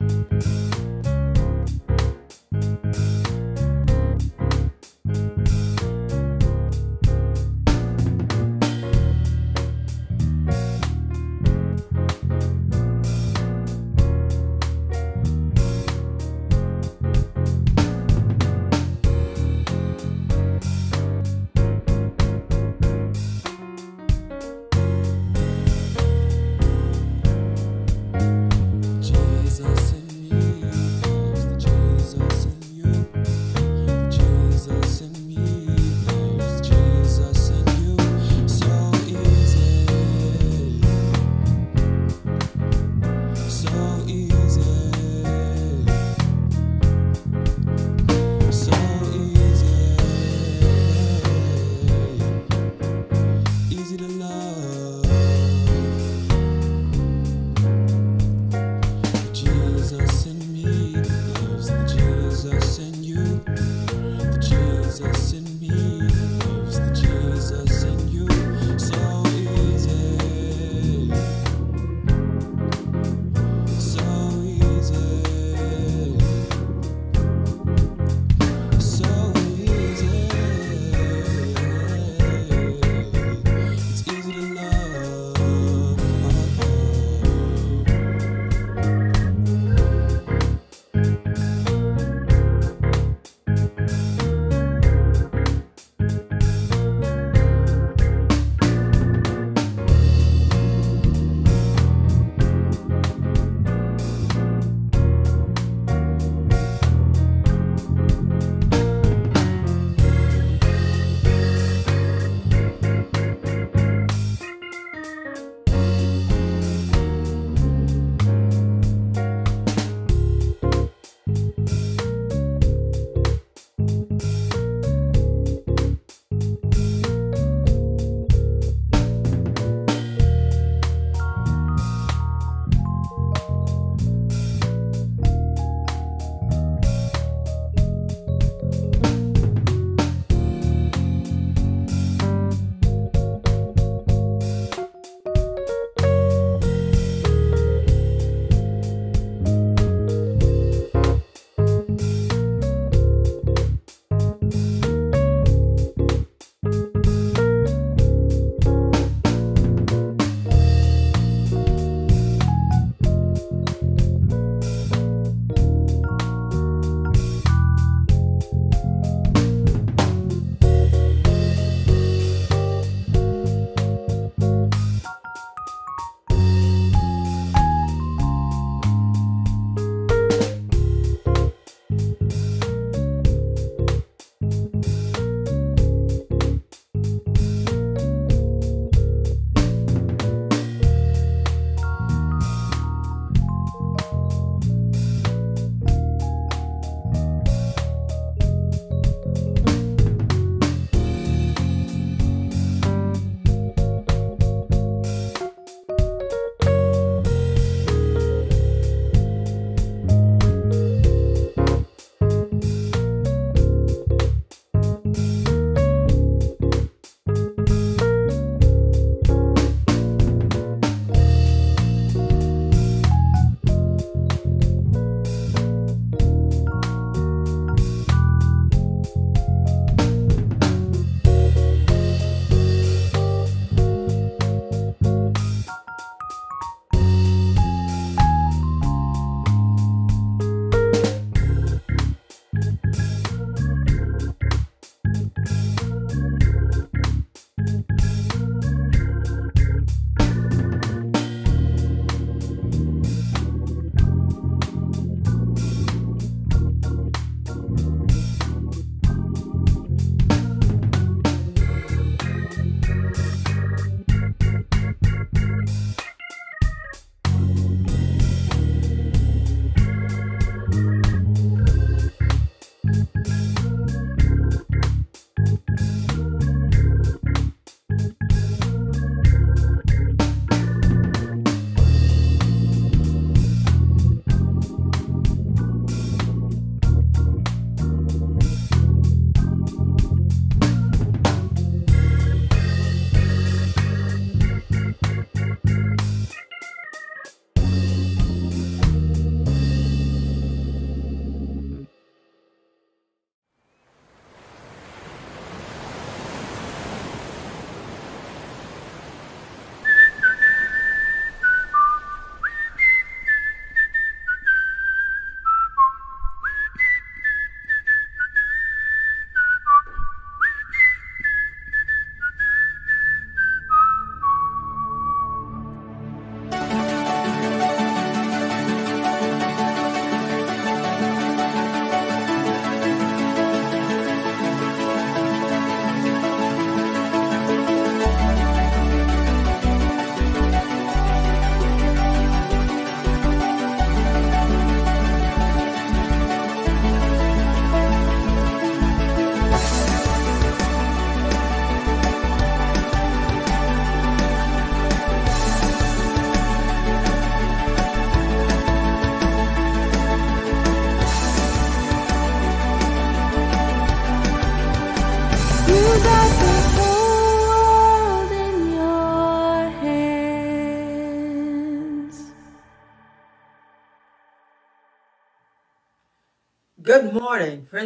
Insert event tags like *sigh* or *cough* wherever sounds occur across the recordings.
Jesus in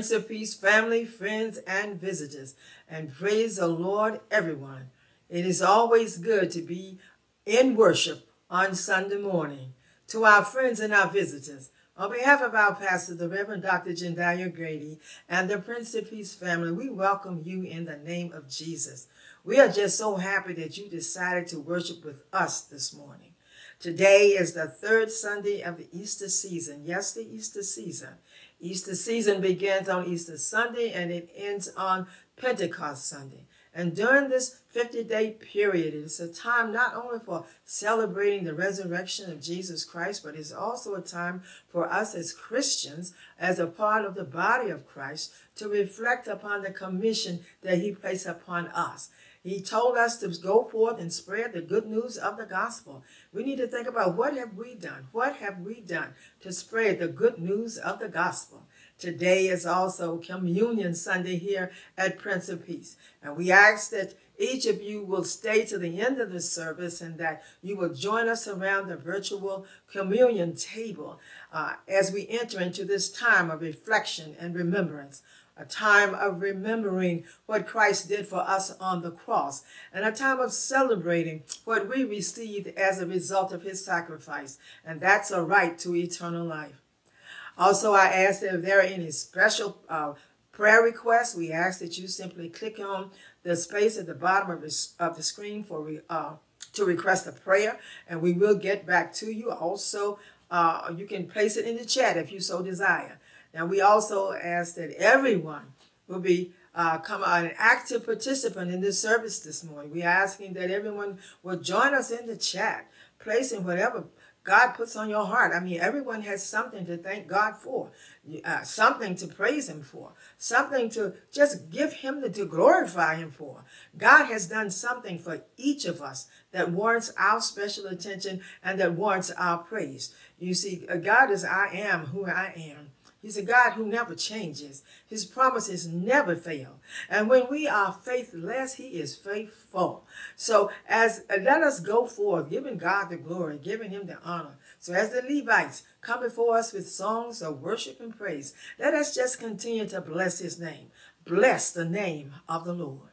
Prince of Peace family, friends, and visitors, and praise the Lord, everyone. It is always good to be in worship on Sunday morning. To our friends and our visitors, on behalf of our pastor, the Reverend Dr. Jendayo Grady, and the Prince of Peace family, we welcome you in the name of Jesus. We are just so happy that you decided to worship with us this morning. Today is the third Sunday of the Easter season. Yes, the Easter season. Easter season begins on Easter Sunday and it ends on Pentecost Sunday. And during this 50 day period, it's a time not only for celebrating the resurrection of Jesus Christ, but it's also a time for us as Christians, as a part of the body of Christ, to reflect upon the commission that He placed upon us. He told us to go forth and spread the good news of the gospel. We need to think about what have we done? What have we done to spread the good news of the gospel? Today is also Communion Sunday here at Prince of Peace. And we ask that each of you will stay to the end of the service and that you will join us around the virtual communion table uh, as we enter into this time of reflection and remembrance a time of remembering what Christ did for us on the cross, and a time of celebrating what we received as a result of his sacrifice, and that's a right to eternal life. Also, I ask if there are any special uh, prayer requests, we ask that you simply click on the space at the bottom of the, of the screen for uh, to request a prayer, and we will get back to you. Also, uh, you can place it in the chat if you so desire. Now, we also ask that everyone will be uh, come out an active participant in this service this morning. We're asking that everyone will join us in the chat, placing whatever God puts on your heart. I mean, everyone has something to thank God for, uh, something to praise Him for, something to just give Him the, to glorify Him for. God has done something for each of us that warrants our special attention and that warrants our praise. You see, uh, God is I am who I am. He's a God who never changes. His promises never fail. And when we are faithless, he is faithful. So as let us go forth, giving God the glory, giving him the honor. So as the Levites come before us with songs of worship and praise, let us just continue to bless his name. Bless the name of the Lord.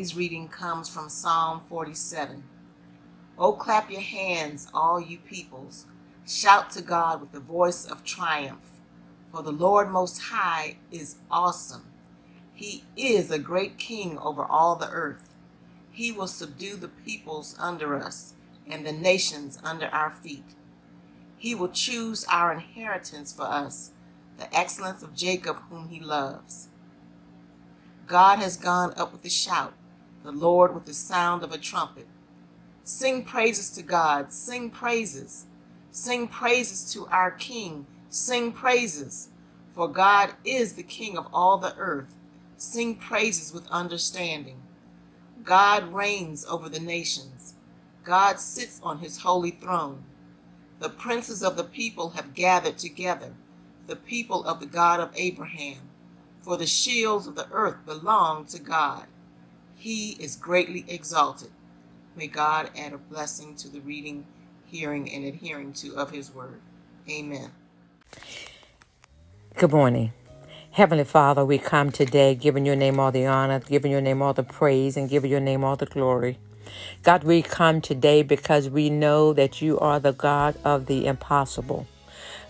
Today's reading comes from Psalm 47. Oh, clap your hands, all you peoples. Shout to God with the voice of triumph. For the Lord Most High is awesome. He is a great king over all the earth. He will subdue the peoples under us and the nations under our feet. He will choose our inheritance for us, the excellence of Jacob, whom he loves. God has gone up with a shout, the Lord with the sound of a trumpet. Sing praises to God, sing praises. Sing praises to our King, sing praises. For God is the King of all the earth. Sing praises with understanding. God reigns over the nations. God sits on his holy throne. The princes of the people have gathered together, the people of the God of Abraham. For the shields of the earth belong to God. He is greatly exalted. May God add a blessing to the reading, hearing, and adhering to of his word. Amen. Good morning. Heavenly Father, we come today giving your name all the honor, giving your name all the praise, and giving your name all the glory. God, we come today because we know that you are the God of the impossible.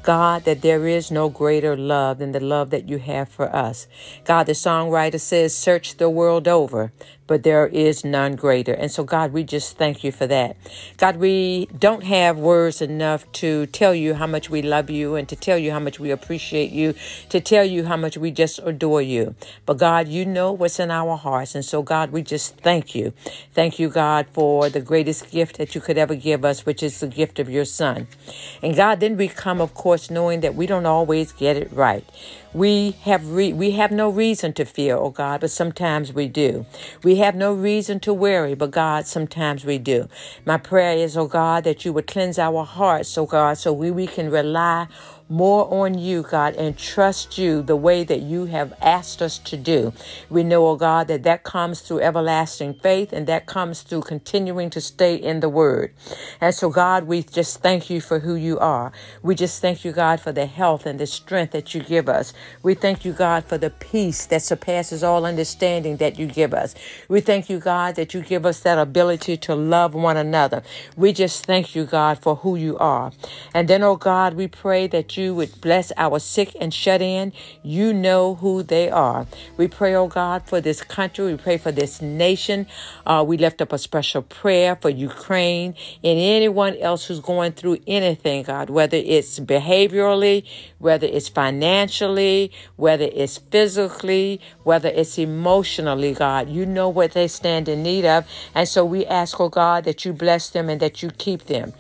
God, that there is no greater love than the love that you have for us. God, the songwriter says, search the world over, but there is none greater. And so, God, we just thank you for that. God, we don't have words enough to tell you how much we love you and to tell you how much we appreciate you, to tell you how much we just adore you. But God, you know what's in our hearts. And so, God, we just thank you. Thank you, God, for the greatest gift that you could ever give us, which is the gift of your Son. And God, then we come, of course, knowing that we don't always get it right. We have re- we have no reason to fear, oh God, but sometimes we do. We have no reason to worry, but God, sometimes we do. My prayer is, oh God, that you would cleanse our hearts, oh God, so we, we can rely more on you, God, and trust you the way that you have asked us to do. We know, oh God, that that comes through everlasting faith and that comes through continuing to stay in the word. And so, God, we just thank you for who you are. We just thank you, God, for the health and the strength that you give us. We thank you, God, for the peace that surpasses all understanding that you give us. We thank you, God, that you give us that ability to love one another. We just thank you, God, for who you are. And then, oh God, we pray that you would bless our sick and shut in. You know who they are. We pray, oh God, for this country. We pray for this nation. Uh, we lift up a special prayer for Ukraine and anyone else who's going through anything, God, whether it's behaviorally, whether it's financially, whether it's physically, whether it's emotionally, God. You know what they stand in need of. And so we ask, oh God, that you bless them and that you keep them.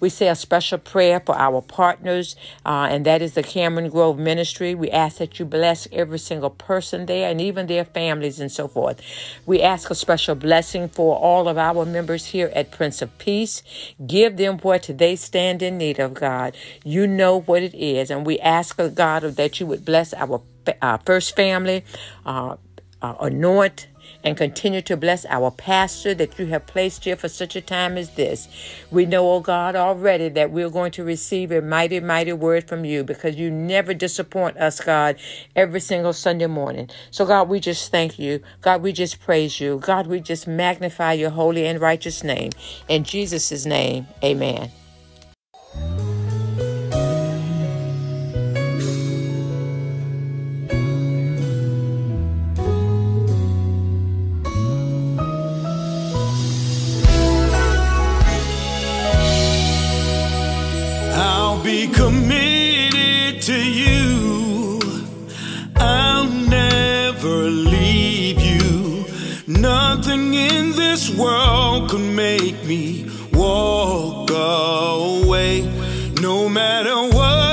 We say a special prayer for our partners, uh, and that is the Cameron Grove Ministry. We ask that you bless every single person there and even their families and so forth. We ask a special blessing for all of our members here at Prince of Peace. Give them what they stand in need of, God. You know what it is, and we ask, uh, God, that you would bless our uh, first family, uh, uh, anoint and continue to bless our pastor that you have placed here for such a time as this. We know, oh God, already that we're going to receive a mighty, mighty word from you because you never disappoint us, God, every single Sunday morning. So, God, we just thank you. God, we just praise you. God, we just magnify your holy and righteous name. In Jesus' name, amen. Committed to you. I'll never leave you. Nothing in this world could make me walk away. No matter what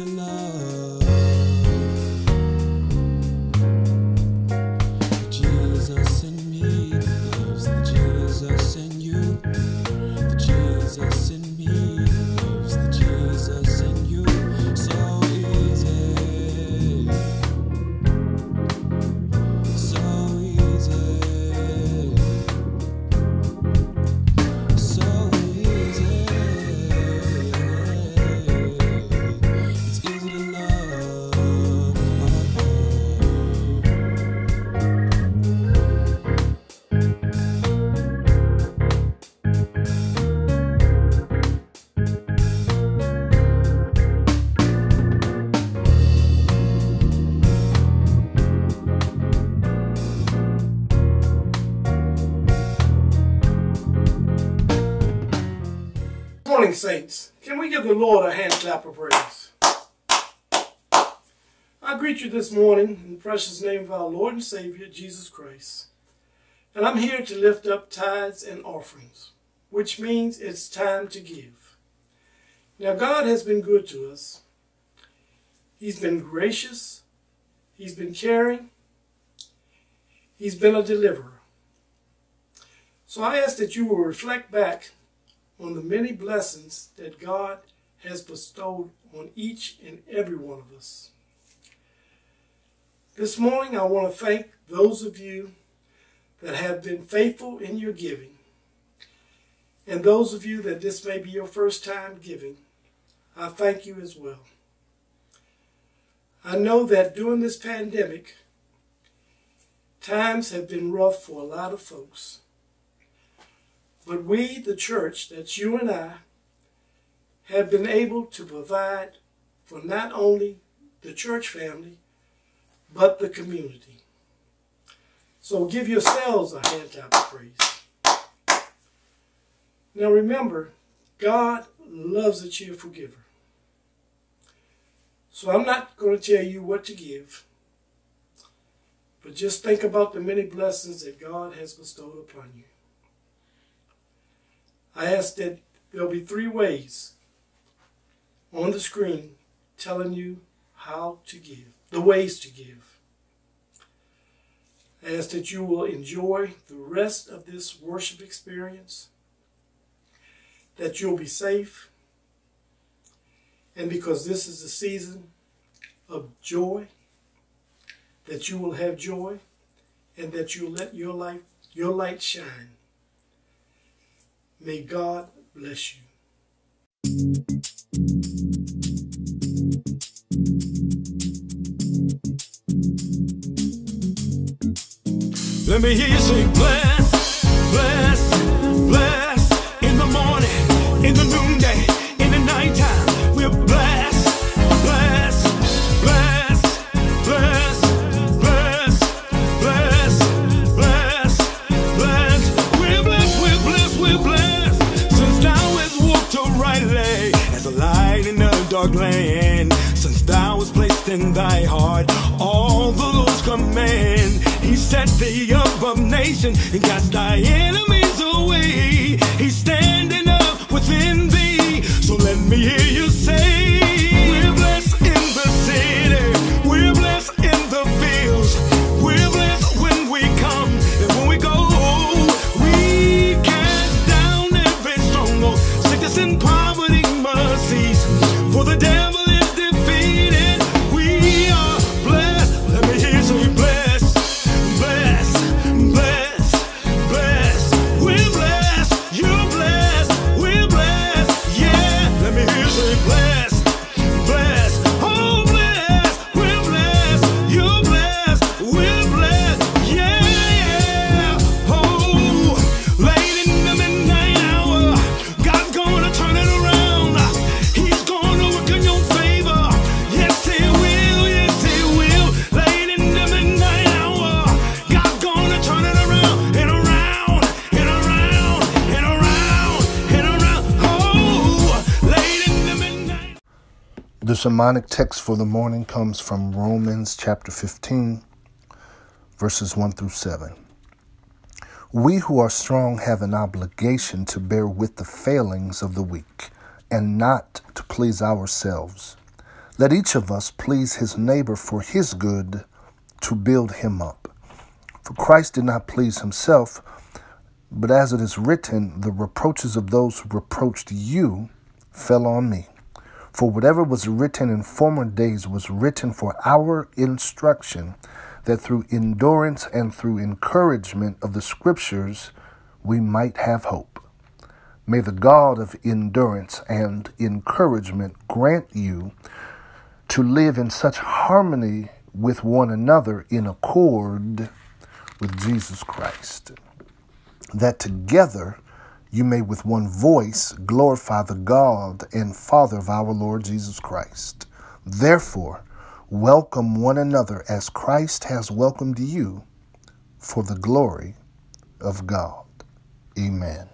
to love. Saints. Can we give the Lord a hand clap of praise? I greet you this morning in the precious name of our Lord and Savior, Jesus Christ. And I'm here to lift up tithes and offerings, which means it's time to give. Now, God has been good to us. He's been gracious. He's been caring. He's been a deliverer. So I ask that you will reflect back on the many blessings that God has bestowed on each and every one of us. This morning, I want to thank those of you that have been faithful in your giving. And those of you that this may be your first time giving, I thank you as well. I know that during this pandemic, times have been rough for a lot of folks. But we, the church, that's you and I, have been able to provide for not only the church family, but the community. So give yourselves a hand clap of praise. Now remember, God loves a cheerful giver. So I'm not going to tell you what to give, but just think about the many blessings that God has bestowed upon you. I ask that there'll be three ways on the screen telling you how to give, the ways to give. I ask that you will enjoy the rest of this worship experience, that you'll be safe, and because this is the season of joy, that you will have joy, and that you'll let your light, your light shine. May God bless you. Let me hear you say bless, bless, bless. Thy heart all the Lord's command. He set thee above nation and cast thy enemies away. He's standing up within thee. So let me hear sermonic text for the morning comes from Romans chapter 15, verses 1 through 7. We who are strong have an obligation to bear with the failings of the weak and not to please ourselves. Let each of us please his neighbor for his good to build him up. For Christ did not please himself, but as it is written, the reproaches of those who reproached you fell on me. For whatever was written in former days was written for our instruction, that through endurance and through encouragement of the Scriptures we might have hope. May the God of endurance and encouragement grant you to live in such harmony with one another in accord with Jesus Christ, that together you may with one voice glorify the God and Father of our Lord Jesus Christ. Therefore, welcome one another as Christ has welcomed you for the glory of God. Amen.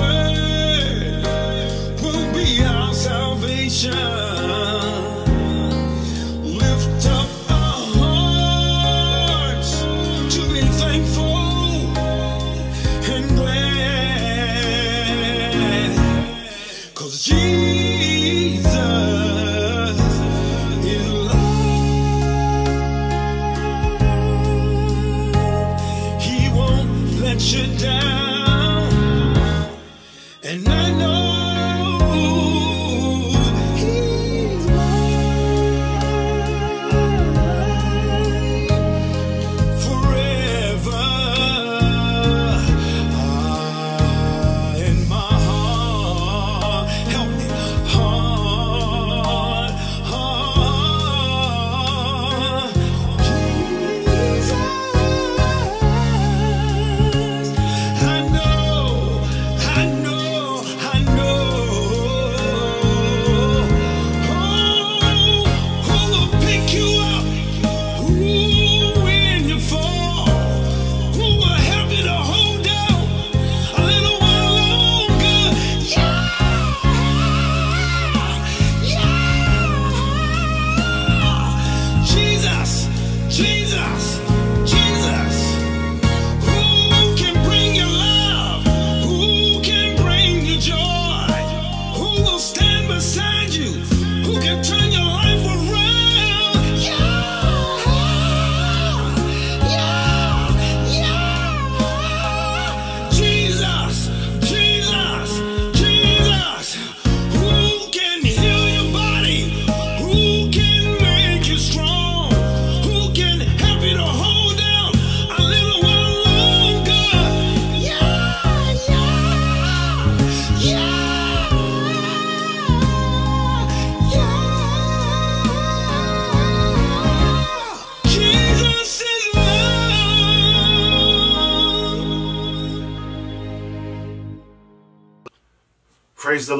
Word will be our salvation.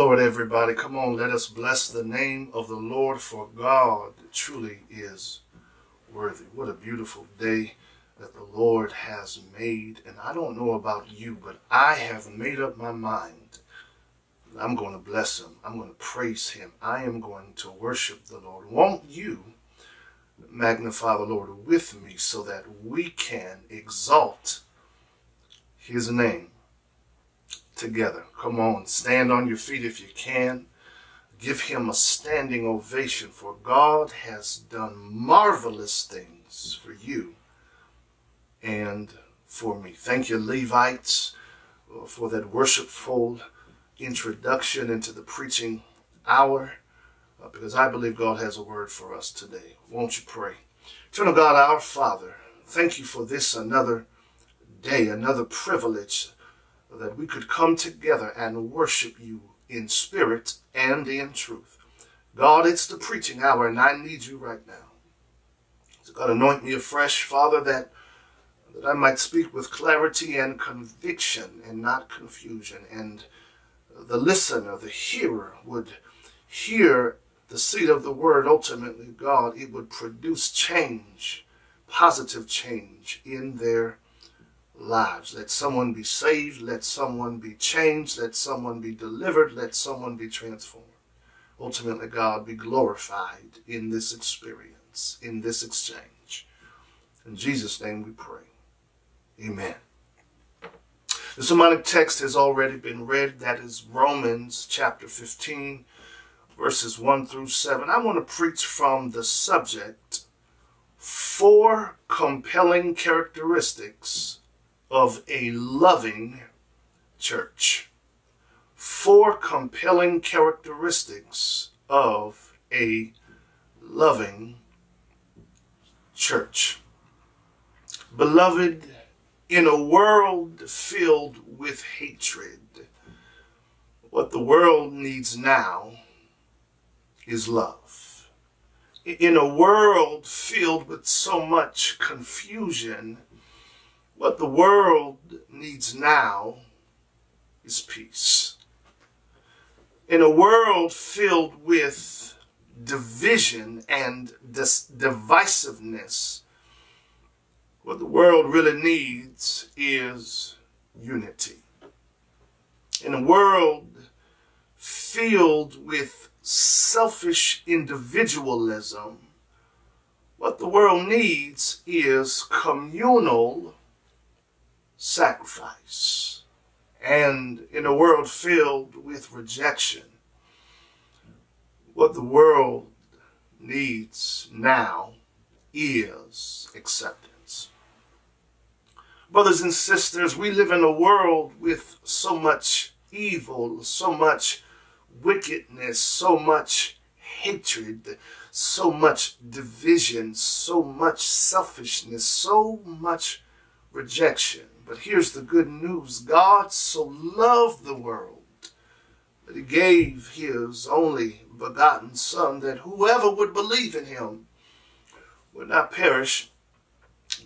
Lord, everybody. Come on, let us bless the name of the Lord, for God truly is worthy. What a beautiful day that the Lord has made. And I don't know about you, but I have made up my mind. I'm going to bless him. I'm going to praise him. I am going to worship the Lord. Won't you magnify the Lord with me so that we can exalt his name together? Come on, stand on your feet if you can. Give him a standing ovation, for God has done marvelous things for you and for me. Thank you, Levites, uh, for that worshipful introduction into the preaching hour, uh, because I believe God has a word for us today. Won't you pray? Eternal God, our Father, thank you for this another day, another privilege that we could come together and worship you in spirit and in truth. God, it's the preaching hour, and I need you right now. So God, anoint me afresh, Father, that that I might speak with clarity and conviction and not confusion. And the listener, the hearer, would hear the seed of the word, ultimately, God, it would produce change, positive change in their lives. Let someone be saved, let someone be changed, let someone be delivered, let someone be transformed. Ultimately, God, be glorified in this experience, in this exchange. In Jesus' name we pray. Amen. The sermonic text has already been read. That is Romans chapter 15, verses 1 through 7. I want to preach from the subject Four Compelling Characteristics of a Loving Church. Four compelling characteristics of a loving church. Beloved, in a world filled with hatred, what the world needs now is love. In a world filled with so much confusion, what the world needs now is peace. In a world filled with division and divisiveness, what the world really needs is unity. In a world filled with selfish individualism, what the world needs is communal sacrifice. And in a world filled with rejection, what the world needs now is acceptance. Brothers and sisters, we live in a world with so much evil, so much wickedness, so much hatred, so much division, so much selfishness, so much rejection. But here's the good news God so loved the world that he gave his only begotten Son, that whoever would believe in him would not perish,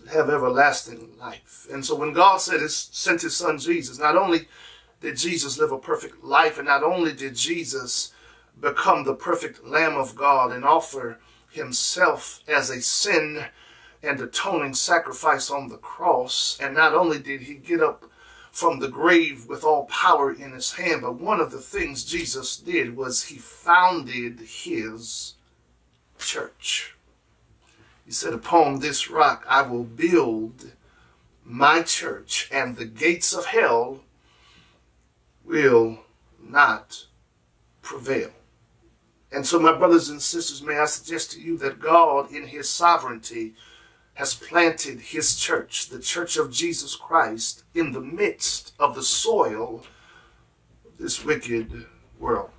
but have everlasting life. And so when God said his, sent his Son Jesus, not only did Jesus live a perfect life, and not only did Jesus become the perfect Lamb of God and offer himself as a sin and atoning sacrifice on the cross. And not only did he get up from the grave with all power in his hand, but one of the things Jesus did was he founded his church. He said, Upon this rock I will build my church, and the gates of hell will not prevail. And so, my brothers and sisters, may I suggest to you that God, in his sovereignty, has planted his church, the church of Jesus Christ, in the midst of the soil of this wicked world.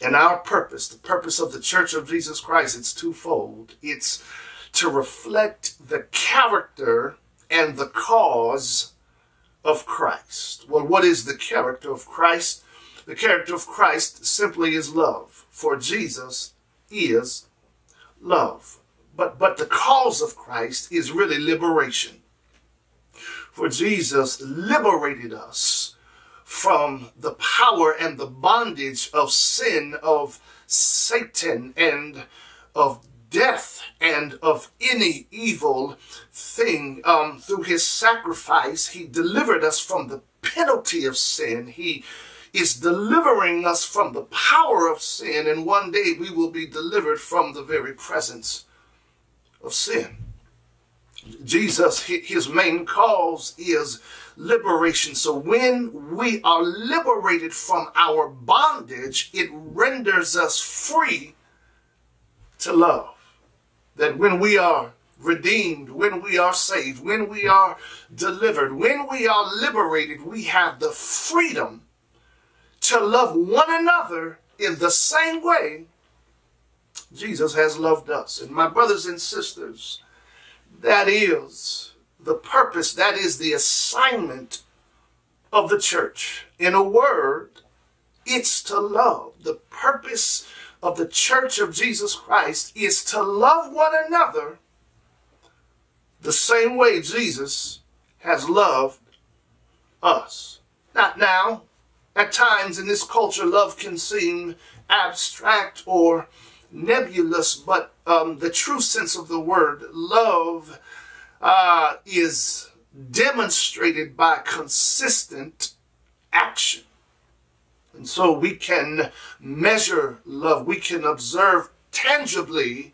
And our purpose, the purpose of the church of Jesus Christ, it's twofold. It's to reflect the character and the cause of Christ. Well, what is the character of Christ? The character of Christ simply is love, for Jesus is love. But, but the cause of Christ is really liberation. For Jesus liberated us from the power and the bondage of sin, of Satan, and of death, and of any evil thing. Um, through his sacrifice, he delivered us from the penalty of sin. He is delivering us from the power of sin, and one day we will be delivered from the very presence of sin. Jesus, his main cause is liberation. So when we are liberated from our bondage, it renders us free to love. That when we are redeemed, when we are saved, when we are delivered, when we are liberated, we have the freedom to love one another in the same way Jesus has loved us. And my brothers and sisters, that is the purpose, that is the assignment of the church. In a word, it's to love. The purpose of the church of Jesus Christ is to love one another the same way Jesus has loved us. Not now, at times in this culture, love can seem abstract or nebulous, but um, the true sense of the word love uh, is demonstrated by consistent action. And so we can measure love, we can observe tangibly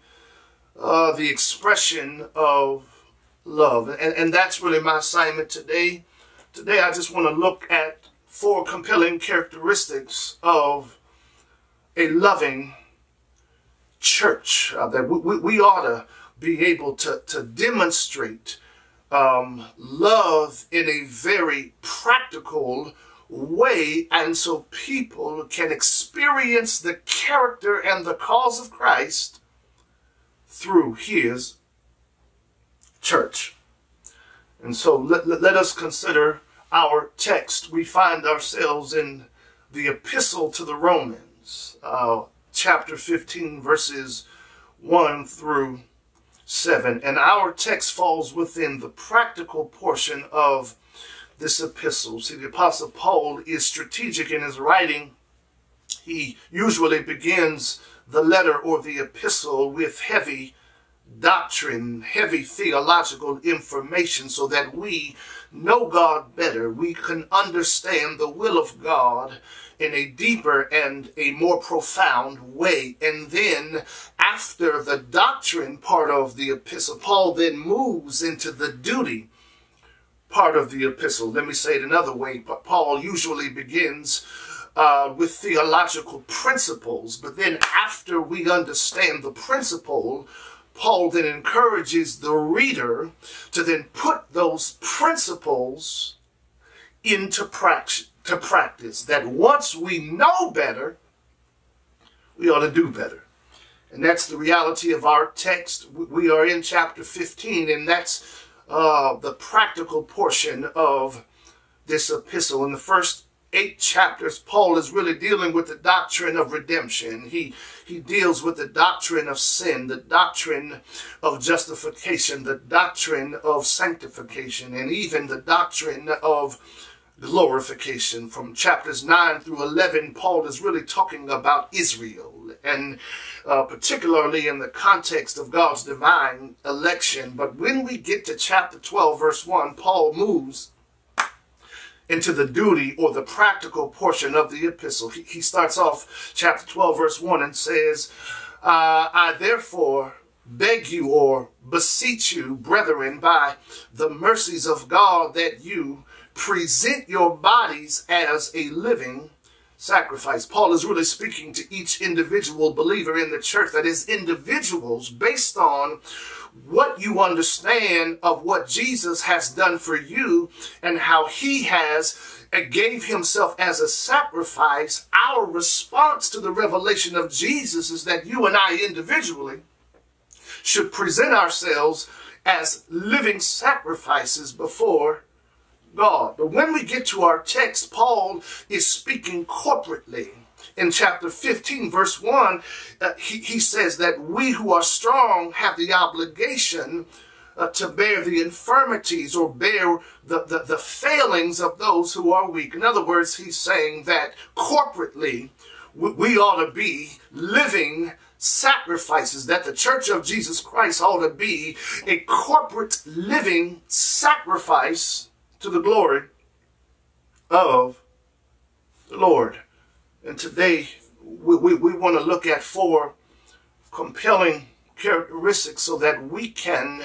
uh, the expression of love. And, and that's really my assignment today. Today, I just want to look at four compelling characteristics of a loving church uh, that we, we, ought to be able to, to demonstrate um, love in a very practical way and so people can experience the character and the cause of Christ through his church. And so let, let, us consider our text. We find ourselves in the epistle to the Romans, uh, chapter 15, verses 1 through 7. And our text falls within the practical portion of this epistle. See, the Apostle Paul is strategic in his writing. He usually begins the letter or the epistle with heavy doctrine, heavy theological information so that we know God better. We can understand the will of God in a deeper and a more profound way. And then after the doctrine part of the epistle, Paul then moves into the duty part of the epistle. Let me say it another way. Paul usually begins uh, with theological principles, but then after we understand the principle, Paul then encourages the reader to then put those principles into practice, to practice. That once we know better, we ought to do better. And that's the reality of our text. We are in chapter 15, and that's uh, the practical portion of this epistle. In the first eight chapters, Paul is really dealing with the doctrine of redemption. He, he deals with the doctrine of sin, the doctrine of justification, the doctrine of sanctification, and even the doctrine of glorification. From chapters 9 through 11, Paul is really talking about Israel, and uh, particularly in the context of God's divine election. But when we get to chapter 12, verse 1, Paul moves into the duty or the practical portion of the epistle. He, he starts off chapter 12, verse 1 and says, uh, I therefore beg you or beseech you, brethren, by the mercies of God, that you present your bodies as a living sacrifice. Paul is really speaking to each individual believer in the church, that is, individuals based on what you understand of what Jesus has done for you and how he has gave himself as a sacrifice, our response to the revelation of Jesus is that you and I individually should present ourselves as living sacrifices before God. But when we get to our text, Paul is speaking corporately in chapter 15, verse 1, uh, he, he says that we who are strong have the obligation uh, to bear the infirmities or bear the, the, the failings of those who are weak. In other words, he's saying that corporately, we, we ought to be living sacrifices, that the church of Jesus Christ ought to be a corporate living sacrifice to the glory of the Lord. And today we, we, we want to look at four compelling characteristics so that we can,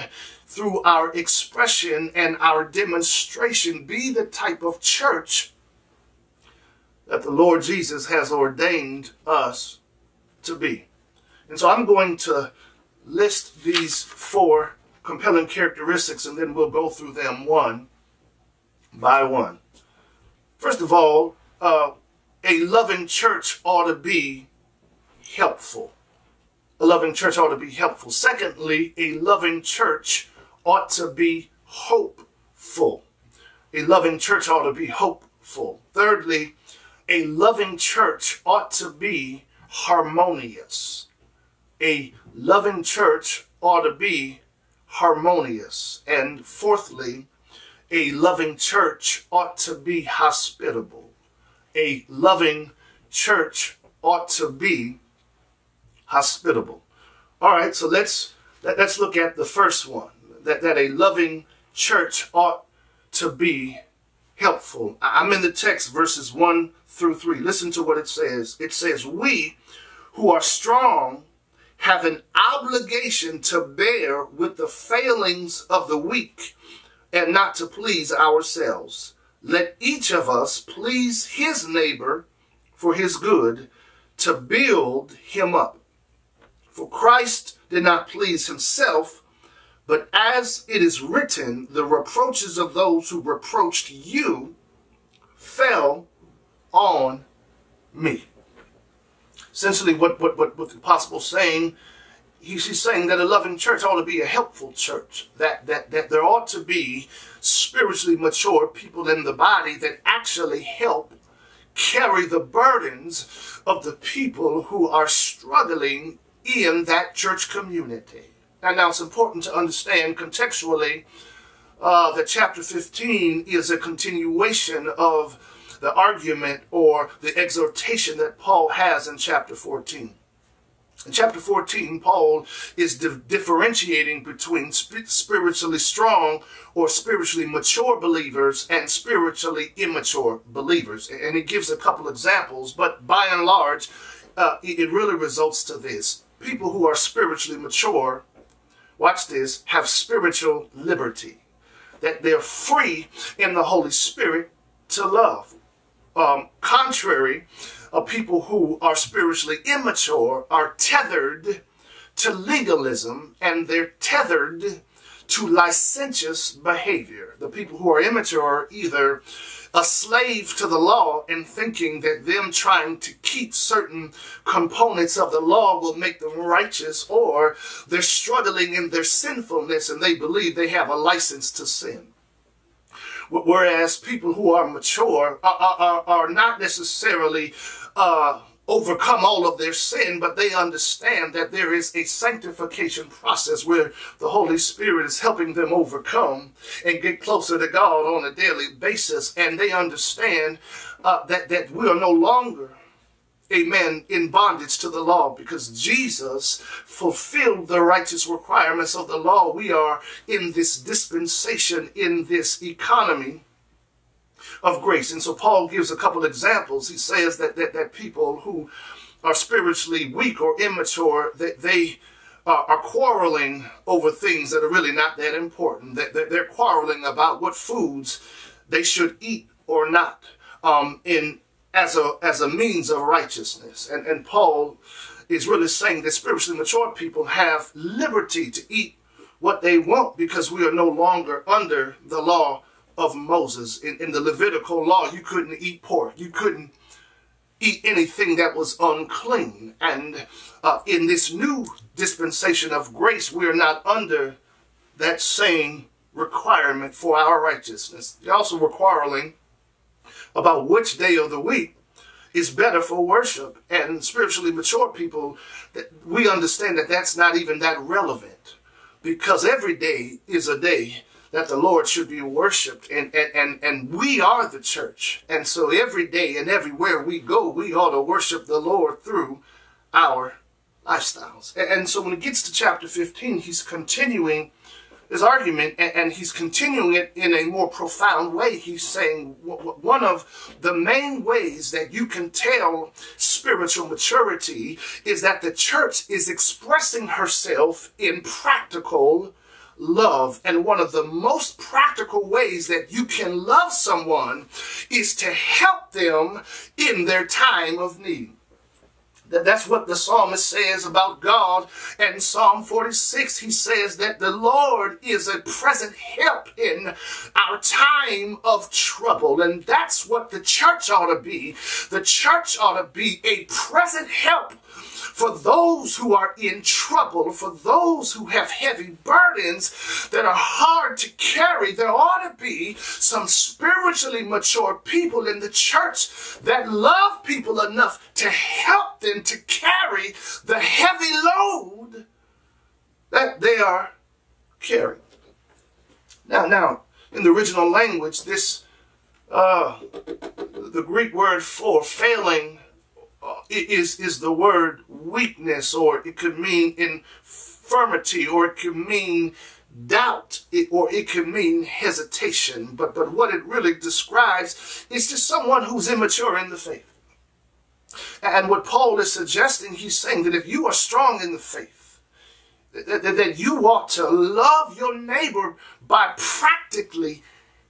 through our expression and our demonstration, be the type of church that the Lord Jesus has ordained us to be. And so I'm going to list these four compelling characteristics and then we'll go through them one by one. First of all, uh, a loving church ought to be helpful. A loving church ought to be helpful. Secondly, a loving church ought to be hopeful. A loving church ought to be hopeful. Thirdly, a loving church ought to be harmonious. A loving church ought to be harmonious. And fourthly, a loving church ought to be hospitable. A loving church ought to be hospitable. All right, so let's let, us look at the first one. That that a loving church ought to be helpful. I'm in the text verses 1 through 3. Listen to what it says. It says, "We who are strong have an obligation to bear with the failings of the weak and not to please ourselves. Let each of us please his neighbor for his good to build him up. For Christ did not please himself, but as it is written, the reproaches of those who reproached you fell on me. Essentially, what, what, what, what the is saying, he's, saying that a loving church ought to be a helpful church, that, that, that there ought to be spiritually mature people in the body that actually help carry the burdens of the people who are struggling in that church community. And now it's important to understand contextually uh, that chapter 15 is a continuation of the argument or the exhortation that Paul has in chapter 14. In chapter 14, Paul is di- differentiating between sp- spiritually strong or spiritually mature believers and spiritually immature believers. And he gives a couple examples, but by and large, uh, it, it really results to this. People who are spiritually mature, watch this, have spiritual liberty. That they're free in the Holy Spirit to love. Um, contrary of people who are spiritually immature are tethered to legalism and they're tethered to licentious behavior. The people who are immature are either a slave to the law and thinking that them trying to keep certain components of the law will make them righteous, or they're struggling in their sinfulness and they believe they have a license to sin. Whereas people who are mature are, are, are not necessarily uh, overcome all of their sin, but they understand that there is a sanctification process where the Holy Spirit is helping them overcome and get closer to God on a daily basis. And they understand uh, that, that we are no longer amen, in bondage to the law because Jesus fulfilled the righteous requirements of the law. We are in this dispensation, in this economy of grace. And so Paul gives a couple examples. He says that, that, that people who are spiritually weak or immature, that they uh, are quarreling over things that are really not that important. That, they're quarreling about what foods they should eat or not um, in as a as a means of righteousness. And and Paul is really saying that spiritually mature people have liberty to eat what they want because we are no longer under the law of Moses. In, in the Levitical law, you couldn't eat pork. You couldn't eat anything that was unclean. And uh, in this new dispensation of grace, we are not under that same requirement for our righteousness. They're also requiring about which day of the week is better for worship. And spiritually mature people, that we understand that that's not even that relevant because every day is a day that the Lord should be worshiped and, and, and, and we are the church. And so every day and everywhere we go, we ought to worship the Lord through our lifestyles. And, and so when it gets to chapter 15, he's continuing his argument and, and he's continuing it in a more profound way. He's saying one of the main ways that you can tell spiritual maturity is that the church is expressing herself in practical love. And one of the most practical ways that you can love someone is to help them in their time of need. That- That's what the psalmist says about God. And Psalm 46, he says that the Lord is a present help in our time of trouble. And that's what the church ought to be. The church ought to be a present help for those who are in trouble, for those who have heavy burdens that are hard to carry, there ought to be some spiritually mature people in the church that love people enough to help them to carry the heavy load that they are carrying. Now, now, in the original language, this uh, the Greek word for failing is is the word weakness, or it could mean infirmity, or it could mean doubt, or it could mean hesitation. But but what it really describes is just someone who's immature in the faith. And what Paul is suggesting, he's saying that if you are strong in the faith, that, that, that you ought to love your neighbor by practically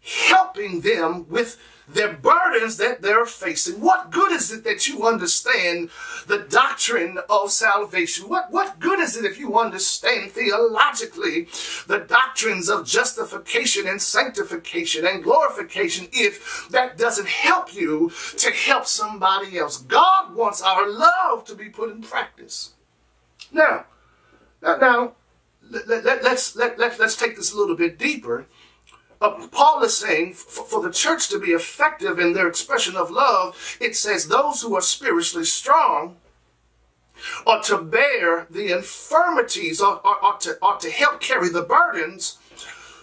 helping them with their burdens that they're facing. What good is it that you understand the doctrine of salvation? What, what good is it if you understand theologically the doctrines of justification and sanctification and glorification if that doesn't help you to help somebody else? God wants our love to be put in practice. Now, now, now let, let, let's, let, let, let's take this a little bit deeper. Uh, Paul is saying for, the church to be effective in their expression of love, it says those who are spiritually strong ought to bear the infirmities, or ought, ought, to, ought to help carry the burdens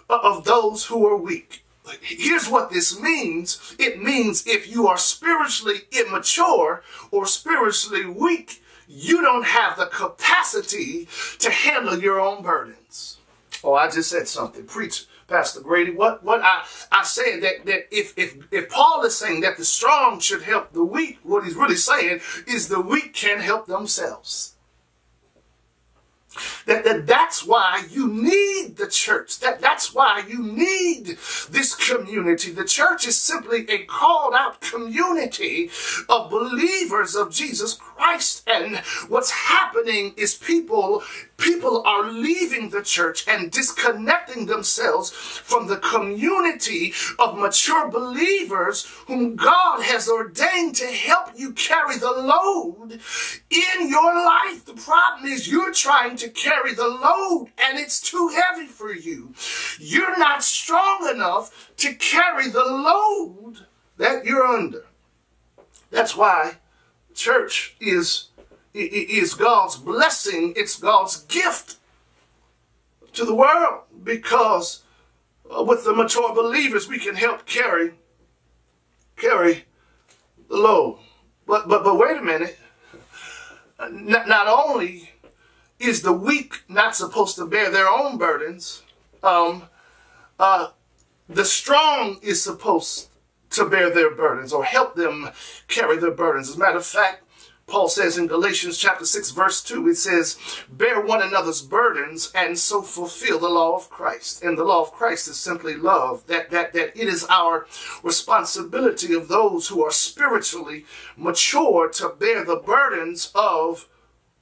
of those who are weak. Here's what this means. It means if you are spiritually immature or spiritually weak, you don't have the capacity to handle your own burdens. Oh, I just said something. Preach, Pastor Grady. What what I, I said that, that if, if if Paul is saying that the strong should help the weak, what he's really saying is the weak can help themselves. That, that that's why you need the church. That that's why you need this community. The church is simply a called out community of believers of Jesus Christ. And what's happening is people people are leaving the church and disconnecting themselves from the community of mature believers whom God has ordained to help you carry the load in your life. The problem is you're trying to carry the load and it's too heavy for you. You're not strong enough to carry the load that you're under. That's why church is is God's blessing, it's God's gift to the world because uh, with the mature believers we can help carry carry the load. But but but wait a minute. Not, not only is the weak not supposed to bear their own burdens, um, uh, the strong is supposed to bear their burdens or help them carry their burdens. As a matter of fact, Paul says in Galatians chapter 6 verse 2, it says, bear one another's burdens and so fulfill the law of Christ. And the law of Christ is simply love, that, that, that it is our responsibility of those who are spiritually mature to bear the burdens of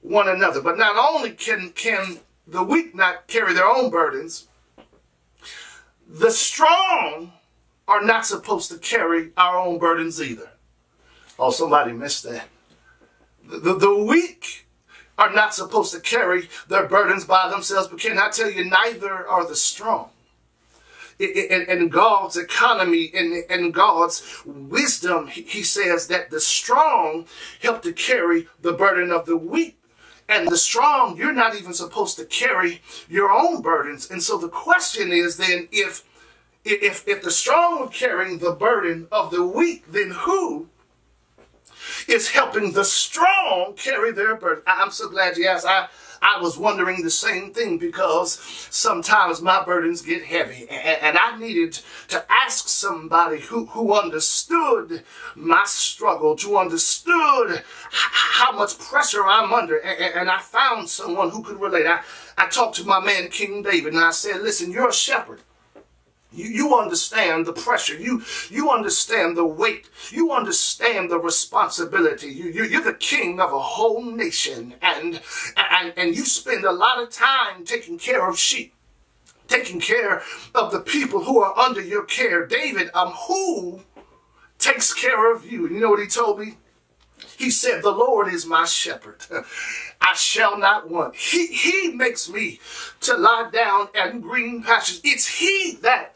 one another. But not only can, can the weak not carry their own burdens, the strong are not supposed to carry our own burdens either. Oh, somebody missed that. The, the, weak are not supposed to carry their burdens by themselves, but can I tell you, neither are the strong. In, God's economy, in, in God's wisdom, he, he says that the strong help to carry the burden of the weak. and the strong, you're not even supposed to carry your own burdens. And so the question is then if if if the strong are carrying the burden of the weak, then who is helping the strong carry their burden? I'm so glad you asked. I I was wondering the same thing because sometimes my burdens get heavy and, I needed to ask somebody who, who understood my struggle, to understood how much pressure I'm under. And I found someone who could relate. I, I talked to my man, King David, and I said, listen, you're a shepherd. You, you understand the pressure. You you understand the weight. You understand the responsibility. You, you you're the king of a whole nation, and and and you spend a lot of time taking care of sheep, taking care of the people who are under your care. David, um, who takes care of you? And you know what he told me? He said, The Lord is my shepherd. *laughs* I shall not want. He, he makes me to lie down in green pastures. It's He that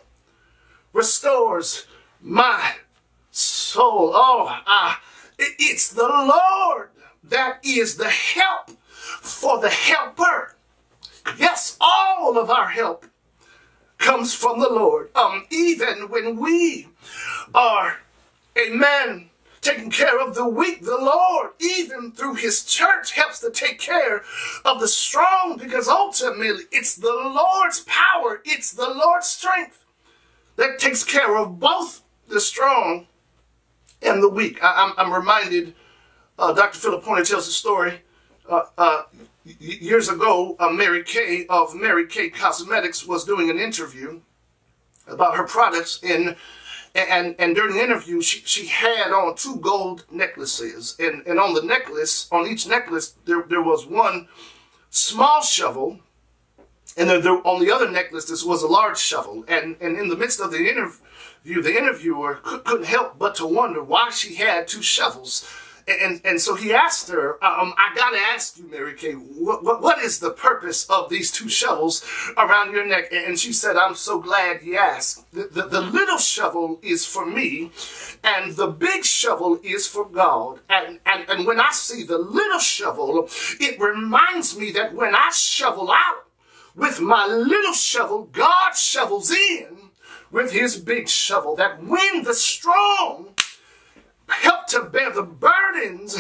restores my soul. Oh, ah, it's the Lord that is the help for the helper. Yes, all of our help comes from the Lord. Um, even when we are, a man taking care of the weak, the Lord, even through his church, helps to take care of the strong because ultimately it's the Lord's power, it's the Lord's strength that takes care of both the strong and the weak. I, am reminded, uh, Dr. Philip Pointer tells a story. Uh, uh, years ago, uh, Mary Kay of Mary Kay Cosmetics was doing an interview about her products in and and during the interview she, she had on two gold necklaces and, and on the necklace on each necklace there, there was one small shovel and there, on the other necklace this was a large shovel and and in the midst of the interview the interviewer could, couldn't help but to wonder why she had two shovels and and so he asked her, um, I gotta ask you, Mary Kay, what, what, what is the purpose of these two shovels around your neck? And she said, I'm so glad you asked. The, the, the little shovel is for me, and the big shovel is for God. And, and, and when I see the little shovel, it reminds me that when I shovel out with my little shovel, God shovels in with his big shovel. That when the strong help to bear the burdens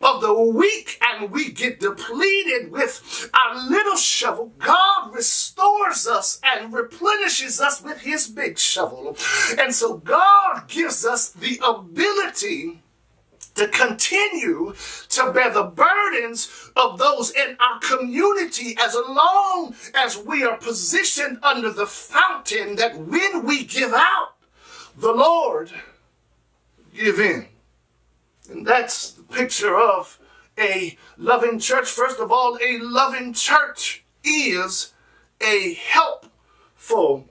of the weak and we get depleted with our little shovel, God restores us and replenishes us with his big shovel. And so God gives us the ability to continue to bear the burdens of those in our community as long as we are positioned under the fountain that when we give out, the Lord give in. And that's the picture of a loving church. First of all, a loving church is a helpful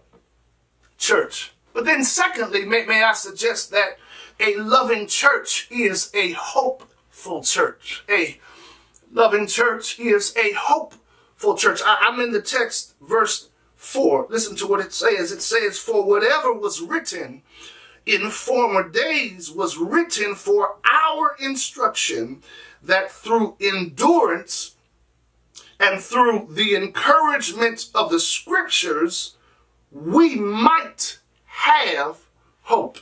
church. But then, secondly, may, may I suggest that a loving church is a hopeful church. A loving church is a hopeful church. I, I'm in the text, verse 4. Listen to what it says. It says, For whatever was written in former days was written for our instruction, that through endurance and through the encouragement of the scriptures, we might have hope.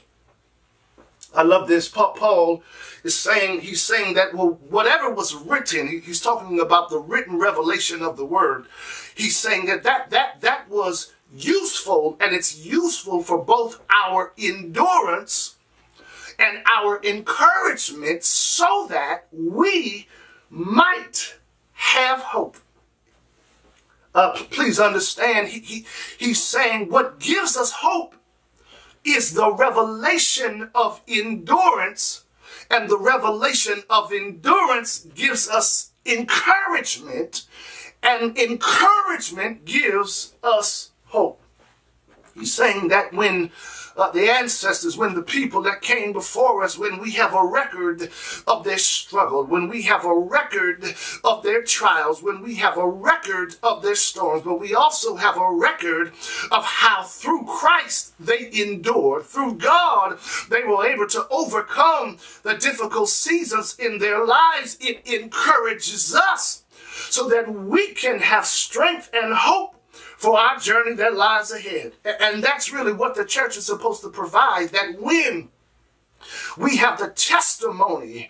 I love this. Paul is saying, he's saying that, well, whatever was written, he's talking about the written revelation of the word. He's saying that that, that, that was useful and it's useful for both our endurance and our encouragement so that we might have hope. Uh, please understand, he, he, he's saying what gives us hope is the revelation of endurance, and the revelation of endurance gives us encouragement, and encouragement gives us hope. He's saying that when uh, the ancestors, when the people that came before us, when we have a record of their struggle, when we have a record of their trials, when we have a record of their storms, but we also have a record of how through Christ they endured. Through God, they were able to overcome the difficult seasons in their lives. It encourages us so that we can have strength and hope for our journey that lies ahead. And that's really what the church is supposed to provide that when we have the testimony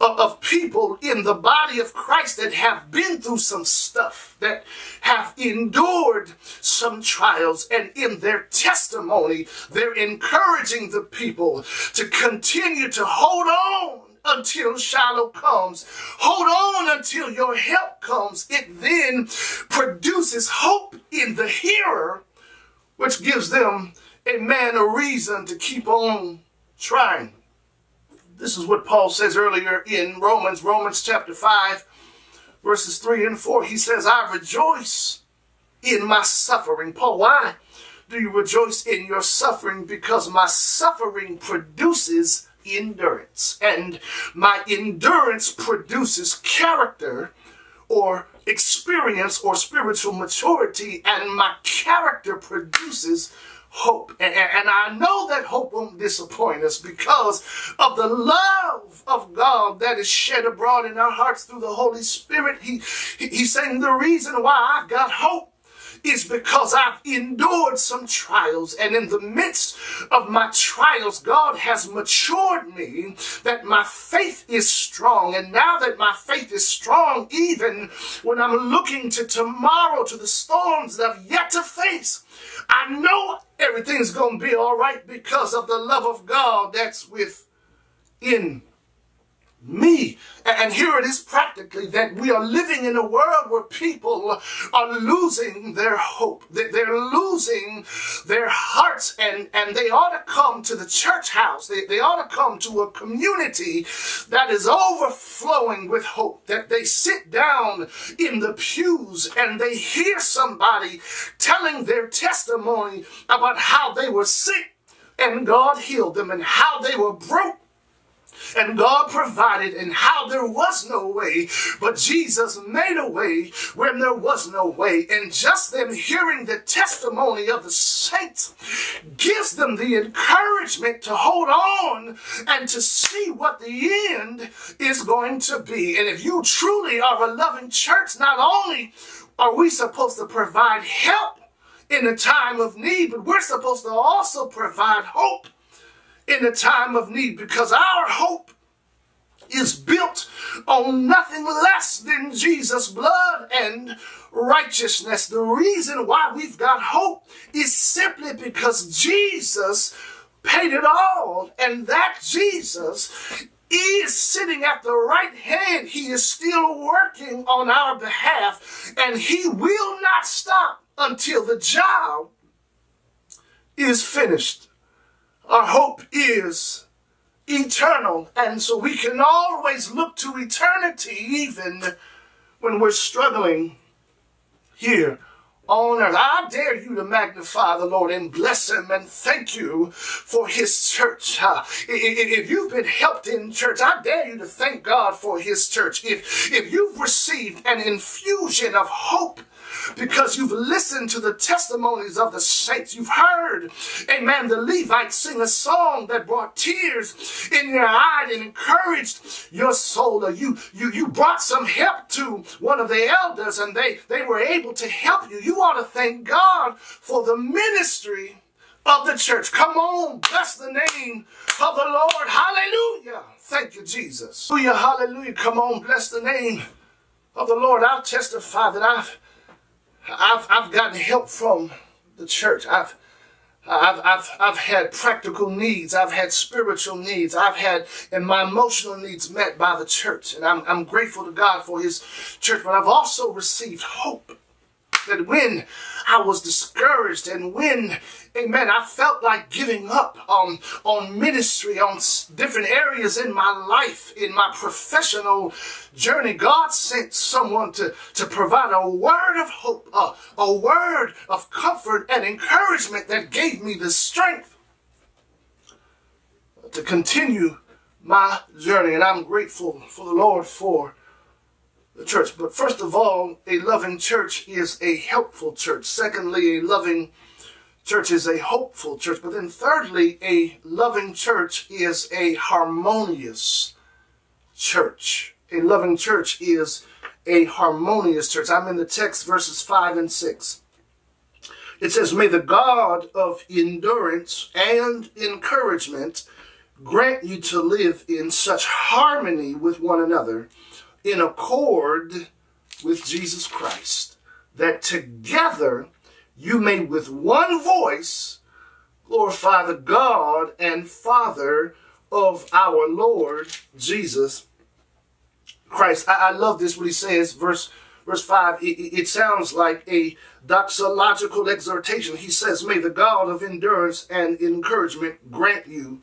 of, people in the body of Christ that have been through some stuff, that have endured some trials, and in their testimony, they're encouraging the people to continue to hold on until Shiloh comes. Hold on until your help comes. It then produces hope in the hearer, which gives them a man a reason to keep on trying. This is what Paul says earlier in Romans, Romans chapter 5, verses 3 and 4. He says, I rejoice in my suffering. Paul, why do you rejoice in your suffering? Because my suffering produces endurance, and my endurance produces character or experience or spiritual maturity, and my character produces hope. And, and I know that hope won't disappoint us because of the love of God that is shed abroad in our hearts through the Holy Spirit. He, he- he's saying the reason why I've got hope is because I've endured some trials, and in the midst of my trials, God has matured me that my faith is strong. And now that my faith is strong, even when I'm looking to tomorrow, to the storms that I've yet to face, I know everything's going to be all right because of the love of God that's within me. And here it is practically that we are living in a world where people are losing their hope. They- They're losing their hearts and, and they ought to come to the church house. They, they ought to come to a community that is overflowing with hope. That they sit down in the pews and they hear somebody telling their testimony about how they were sick and God healed them and how they were broke and God provided and how there was no way, but Jesus made a way when there was no way. And just them hearing the testimony of the saints gives them the encouragement to hold on and to see what the end is going to be. And if you truly are a loving church, not only are we supposed to provide help in a time of need, but we're supposed to also provide hope in a time of need because our hope is built on nothing less than Jesus' blood and righteousness. The reason why we've got hope is simply because Jesus paid it all, and that Jesus is sitting at the right hand. He is still working on our behalf, and He will not stop until the job is finished. Our hope is eternal, and so we can always look to eternity even when we're struggling here on earth. I dare you to magnify the Lord and bless Him and thank you for His church. Uh, If you've been helped in church, I dare you to thank God for His church. If, if you've received an infusion of hope, because you've listened to the testimonies of the saints. You've heard, amen, the Levites sing a song that brought tears in your eye and encouraged your soul. Or you, you, you brought some help to one of the elders and they, they were able to help you. You ought to thank God for the ministry of the church. Come on, bless the name of the Lord. Hallelujah. Thank you, Jesus. Hallelujah, hallelujah. Come on, bless the name of the Lord. I'll testify that I've I've I've gotten help from the church. I've I've, I've, I've had practical needs. I've had spiritual needs. I've had and my emotional needs met by the church. And I'm, I'm grateful to God for his church. But I've also received hope that when I was discouraged and when, amen, I felt like giving up on, on ministry, on different areas in my life, in my professional journey, God sent someone to, to provide a word of hope, a, a word of comfort and encouragement that gave me the strength to continue my journey. And I'm grateful for the Lord for the church. But first of all, a loving church is a helpful church. Secondly, a loving church is a hopeful church. But then thirdly, a loving church is a harmonious church. A loving church is a harmonious church. I'm in the text, verses 5 and 6. It says, May the God of endurance and encouragement grant you to live in such harmony with one another, in accord with Jesus Christ, that together you may with one voice glorify the God and Father of our Lord Jesus Christ. I, I love this what he says, verse verse 5. It, it- it sounds like a doxological exhortation. He says, May the God of endurance and encouragement grant you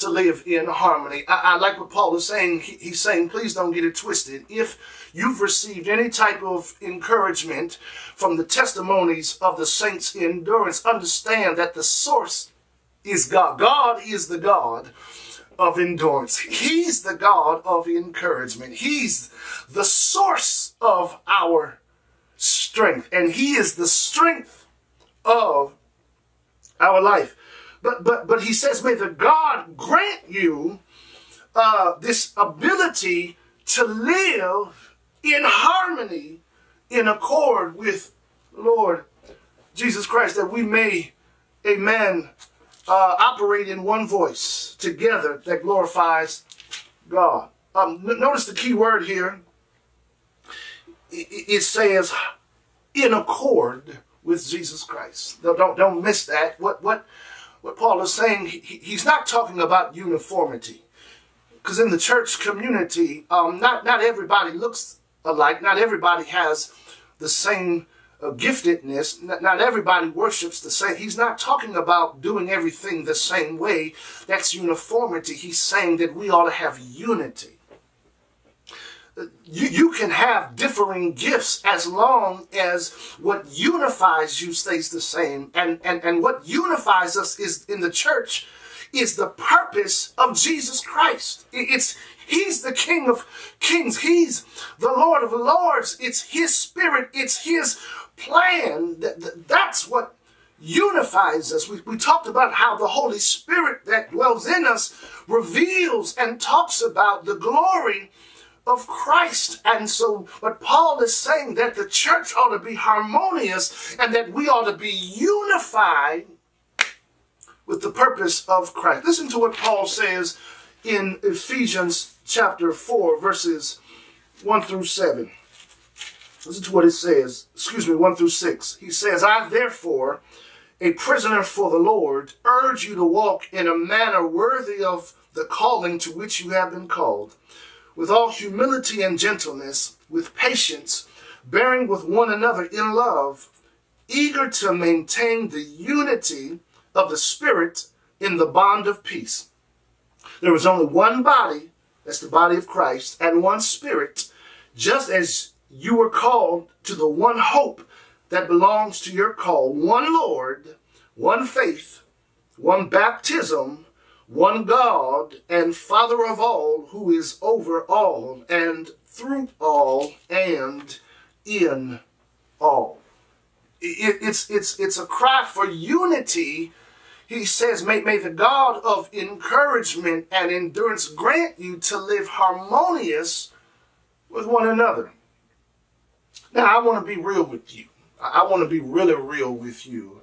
to live in harmony. I, I like what Paul is saying. He- he's saying, please don't get it twisted. If you've received any type of encouragement from the testimonies of the saints' endurance, understand that the source is God. God is the God of endurance. He's the God of encouragement. He's the source of our strength, and He is the strength of our life. But but but He says, may the God grant you uh, this ability to live in harmony, in accord with Lord Jesus Christ, that we may, Amen, uh, operate in one voice together that glorifies God. Um, notice the key word here. I- I- It says in accord with Jesus Christ. Don't, don't, don't miss that. What, what, what Paul is saying, he, he- he's not talking about uniformity. Because in the church community, um, not, not everybody looks alike. Not everybody has the same uh, giftedness. Not, not everybody worships the same. He's not talking about doing everything the same way. That's uniformity. He's saying that we ought to have unity you, you can have differing gifts as long as what unifies you stays the same. And, and, and what unifies us is in the church is the purpose of Jesus Christ. It's He's the King of Kings. He's the Lord of Lords. It's His Spirit. It's His plan. That, that- that's what unifies us. We, we talked about how the Holy Spirit that dwells in us reveals and talks about the glory of Christ. And so what Paul is saying that the church ought to be harmonious and that we ought to be unified with the purpose of Christ. Listen to what Paul says in Ephesians chapter 4 verses 1 through 7. Listen to what it says, excuse me, 1 through 6. He says, I therefore, a prisoner for the Lord, urge you to walk in a manner worthy of the calling to which you have been called, with all humility and gentleness, with patience, bearing with one another in love, eager to maintain the unity of the Spirit in the bond of peace. There is only one body, that's the body of Christ, and one Spirit, just as you were called to the one hope that belongs to your call one Lord, one faith, one baptism, one God and Father of all, who is over all and through all and in all. It- it's, it's, it's a cry for unity. He says, may, may the God of encouragement and endurance grant you to live harmonious with one another. Now, I want to be real with you. I want to be really real with you.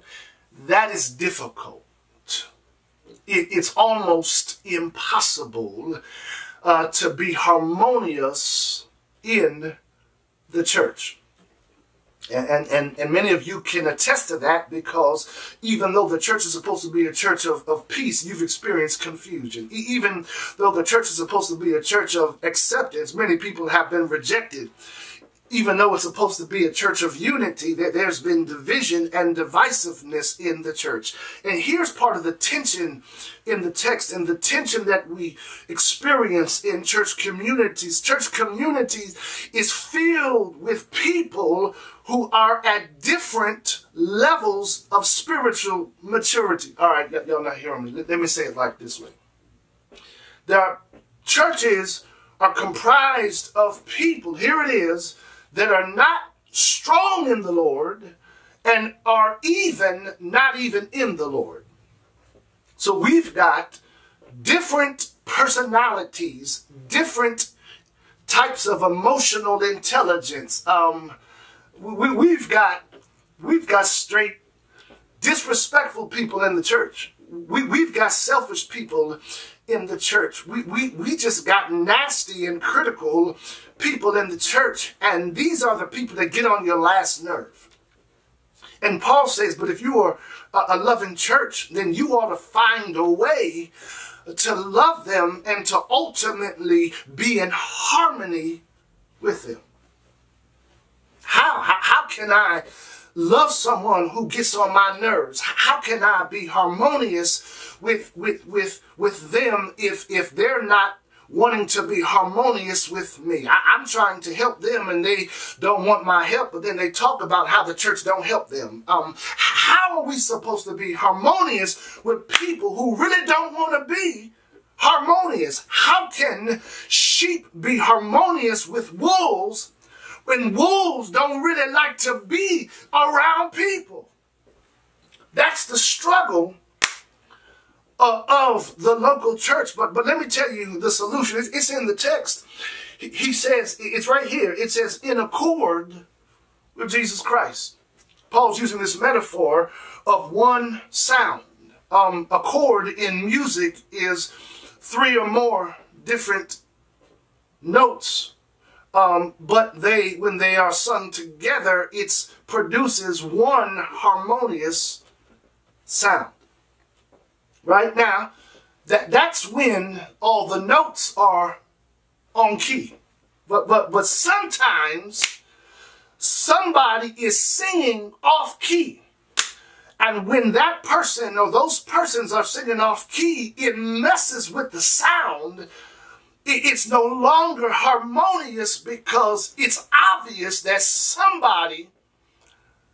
That is difficult. It, it's almost impossible uh, to be harmonious in the church. And, and, and, many of you can attest to that because even though the church is supposed to be a church of, of peace, you've experienced confusion. E- even though the church is supposed to be a church of acceptance, many people have been rejected even though it's supposed to be a church of unity, that there's been division and divisiveness in the church. And here's part of the tension in the text and the tension that we experience in church communities. Church communities is filled with people who are at different levels of spiritual maturity. All right, y'all not hearing me. Let let me say it like this way. There are churches are comprised of people, here it is, that are not strong in the Lord and are even not even in the Lord. So we've got different personalities, different types of emotional intelligence. Um, we, we've got we've got straight disrespectful people in the church. We, we've got selfish people in the church. We, we, we just got nasty and critical people in the church. And these are the people that get on your last nerve. And Paul says, but if you are a, loving church, then you ought to find a way to love them and to ultimately be in harmony with them. How, how, how can I love someone who gets on my nerves? How can I be harmonious with, with, with, with them if, if they're not wanting to be harmonious with me. I, am trying to help them and they don't want my help, but then they talk about how the church don't help them. Um, how are we supposed to be harmonious with people who really don't want to be harmonious? How can sheep be harmonious with wolves when wolves don't really like to be around people? That's the struggle uh, of the local church. But, but let me tell you the solution. It's, it's in the text. He, he says, it's right here. It says, in accord with Jesus Christ. Paul's using this metaphor of one sound. Um, a chord in music is three or more different notes. Um, but they, when they are sung together, it produces one harmonious sound right now, that, that's when all the notes are on key. But, but, but sometimes somebody is singing off key. And when that person or those persons are singing off key, it messes with the sound. It's no longer harmonious because it's obvious that somebody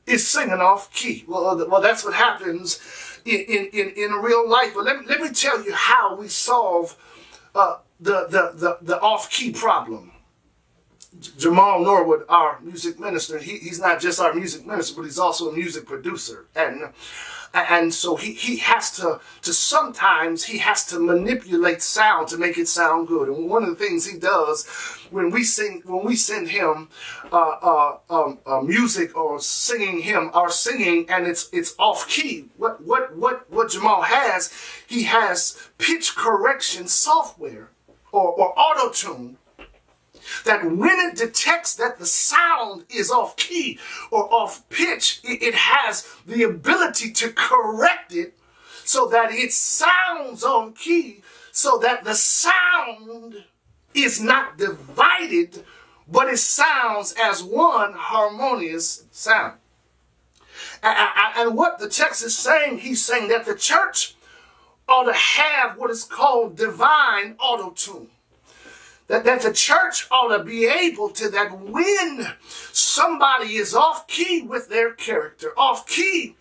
is singing off key. Well, well that's what happens in, in, in real life. But let me, let me tell you how we solve uh, the, the, the, the off-key problem. Jamal Norwood, our music minister, he, he's not just our music minister, but he's also a music producer. And and so he, he has to, to sometimes he has to manipulate sound to make it sound good. And one of the things he does when we sing, when we send him uh, uh, um, uh, music or singing him, our singing, and it's it's off key. What what what what Jamal has, he has pitch correction software or, or auto tune that when it detects that the sound is off key or off pitch, it, has the ability to correct it so that it sounds on key so that the sound is not divided, but it sounds as one harmonious sound. And what the text is saying, he's saying that the church ought to have what is called divine auto tune that, that the church ought to be able to, that when somebody is off key with their character, off key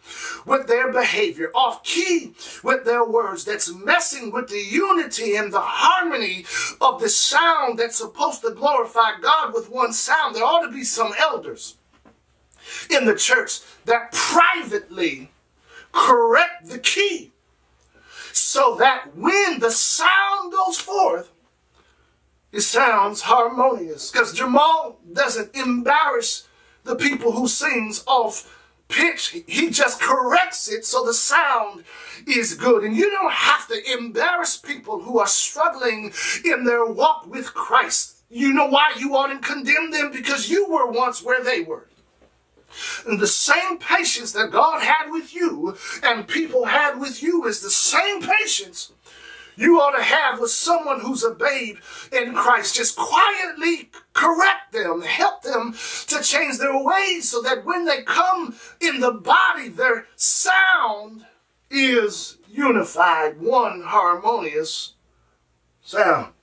with their behavior, off key with their words, that's messing with the unity and the harmony of the sound that's supposed to glorify God with one sound, there ought to be some elders in the church that privately correct the key so that when the sound goes forth, it sounds harmonious because Jamal doesn't embarrass the people who sings off pitch. He just corrects it so the sound is good. And you don't have to embarrass people who are struggling in their walk with Christ. You know why you ought to condemn them? Because you were once where they were. And the same patience that God had with you and people had with you is the same patience you ought to have with someone who's a babe in Christ. Just quietly correct them, help them to change their ways so that when they come in the body, their sound is unified, one harmonious sound.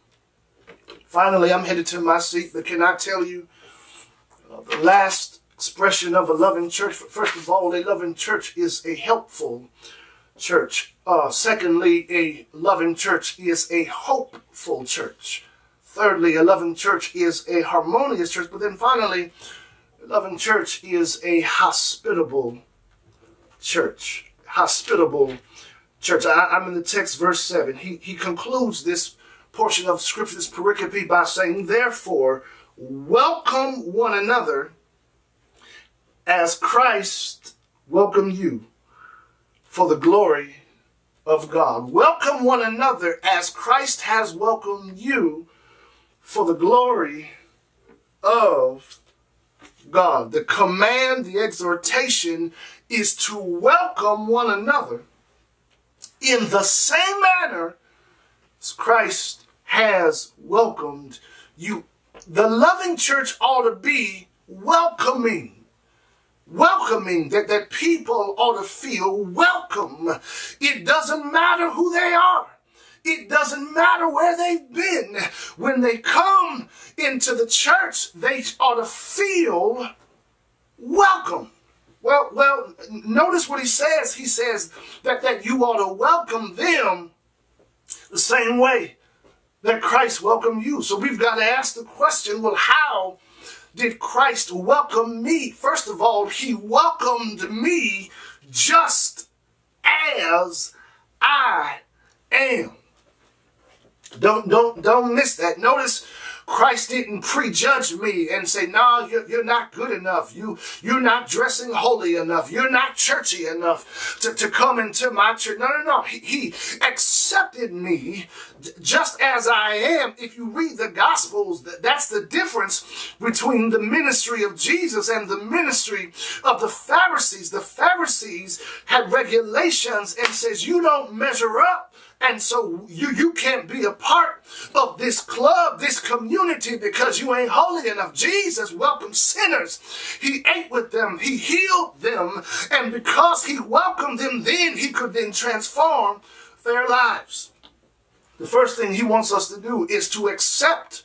Finally, I'm headed to my seat, but can I tell you uh, the last expression of a loving church? First of all, a loving church is a helpful church. Uh, secondly, a loving church is a hopeful church. Thirdly, a loving church is a harmonious church. But then finally, a loving church is a hospitable church. Hospitable church. I, am in the text, verse 7. He, he concludes this portion of scripture's pericope by saying, Therefore, welcome one another as Christ welcomed you for the glory of God. Welcome one another as Christ has welcomed you for the glory of God. The command, the exhortation is to welcome one another in the same manner as Christ has welcomed you. The loving church ought to be welcoming welcoming that, that people ought to feel welcome. It doesn't matter who they are. It doesn't matter where they've been. When they come into the church, they ought to feel welcome. Well, well, notice what he says. He says that, that you ought to welcome them the same way that Christ welcomed you. So we've got to ask the question, well, how did Christ welcome me? First of all, he welcomed me just as I am. Don't don't don't miss that. Notice Christ didn't prejudge me and say, "No, nah, you're, you're not good enough. You you're not dressing holy enough. You're not churchy enough to, to come into my church." No, no, no. He, he accepted me just as I am. If you read the Gospels, that's the difference between the ministry of Jesus and the ministry of the Pharisees. The Pharisees had regulations and says, "You don't measure up." And so you, you can't be a part of this club, this community, because you ain't holy enough. Jesus welcomed sinners. He ate with them. He healed them. And because he welcomed them then, he could then transform their lives. The first thing he wants us to do is to accept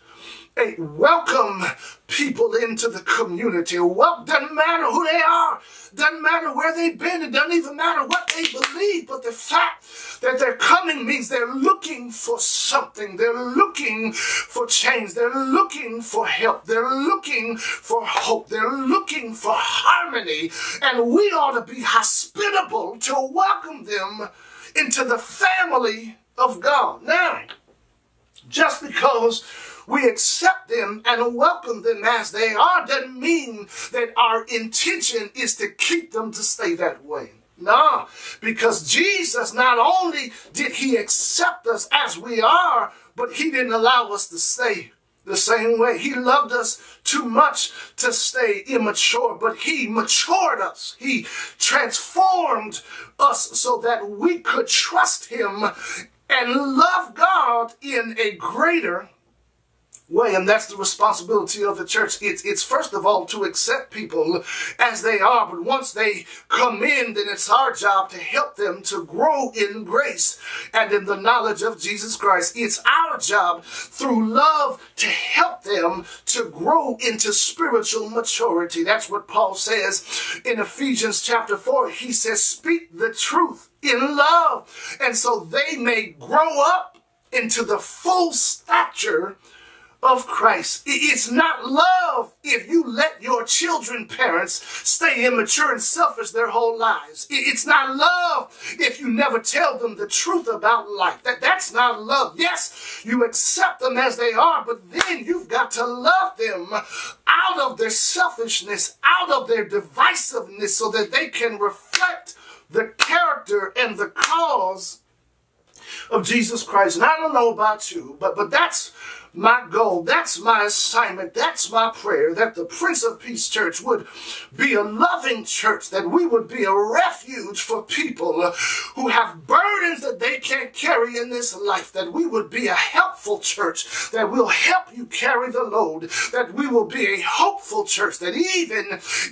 a welcome people into the community. Well, doesn't matter who they are, doesn't matter where they've been, it doesn't even matter what they believe, but the fact that they're coming means they're looking for something. They're looking for change. They're looking for help. They're looking for hope. They're looking for harmony. And we ought to be hospitable to welcome them into the family of God. Now, just because we accept them and welcome them as they are doesn't mean that our intention is to keep them to stay that way. No, because Jesus not only did he accept us as we are, but he didn't allow us to stay the same way. He loved us too much to stay immature, but he matured us. He transformed us so that we could trust him and love God in a greater way, and that's the responsibility of the church. It's, it's first of all to accept people as they are, but once they come in, then it's our job to help them to grow in grace and in the knowledge of Jesus Christ. It's our job through love to help them to grow into spiritual maturity. That's what Paul says in Ephesians chapter 4. He says, speak the truth in love. And so they may grow up into the full stature of Christ. It's not love if you let your children, parents, stay immature and selfish their whole lives. It's not love if you never tell them the truth about life. That, that's not love. Yes, you accept them as they are, but then you've got to love them out of their selfishness, out of their divisiveness, so that they can reflect the character and the cause of Jesus Christ. And I don't know about you, but, but that's my goal. That's my assignment. That's my prayer that the Prince of Peace Church would be a loving church, that we would be a refuge for people who have burdens that they can't carry in this life, that we would be a helpful church, that will help you carry the load, that we will be a hopeful church, that even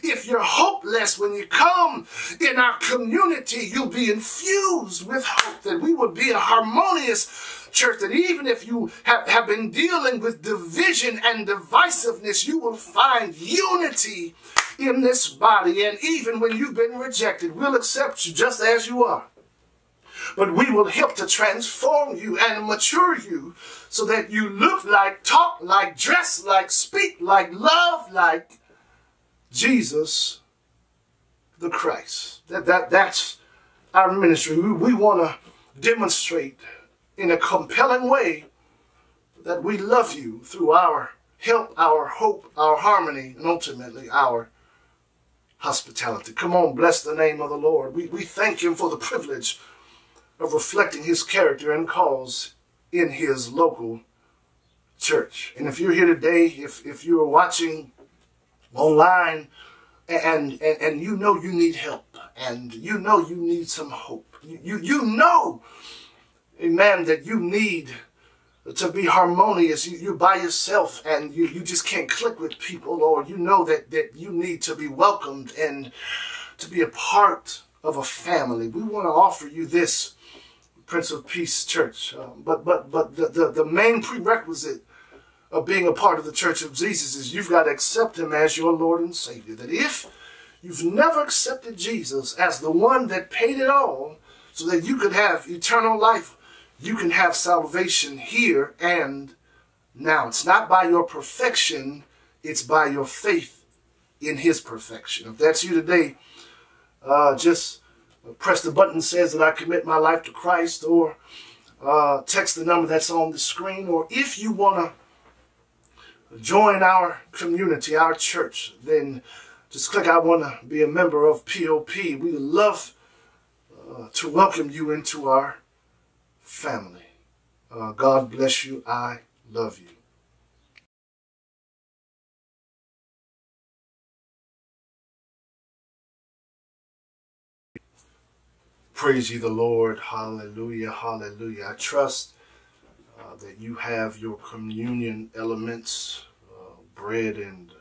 if you're hopeless when you come in our community, you'll be infused with hope, that we would be a harmonious church, that even if you have, have been dealing with division and divisiveness, you will find unity in this body. And even when you've been rejected, we'll accept you just as you are. But we will help to transform you and mature you so that you look like, talk like, dress like, speak like, love like Jesus the Christ. That, that, that's our ministry. We, we want to demonstrate in a compelling way that we love you through our help, our hope, our harmony, and ultimately our hospitality. Come on, bless the name of the Lord. We, we thank him for the privilege of reflecting his character and cause in his local church. And if you're here today, if, if you're watching online and, and, and you know you need help and you know you need some hope, you, you, you know, amen, that you need to be harmonious. You, you're by yourself and you, you just can't click with people or you know that, that you need to be welcomed and to be a part of a family. We want to offer you this Prince of Peace Church. Um, but but but the, the, the main prerequisite of being a part of the Church of Jesus is you've got to accept him as your Lord and Savior. That if you've never accepted Jesus as the one that paid it all so that you could have eternal life, you can have salvation here and now. It's not by your perfection, it's by your faith in his perfection. If that's you today, uh, just press the button says that I commit my life to Christ or uh, text the number that's on the screen. Or if you want to join our community, our church, then just click I want to be a member of POP. We love uh, to welcome you into our family. Uh, God bless you. I love you. Praise ye the Lord. Hallelujah. Hallelujah. I trust uh, that you have your communion elements, uh, bread and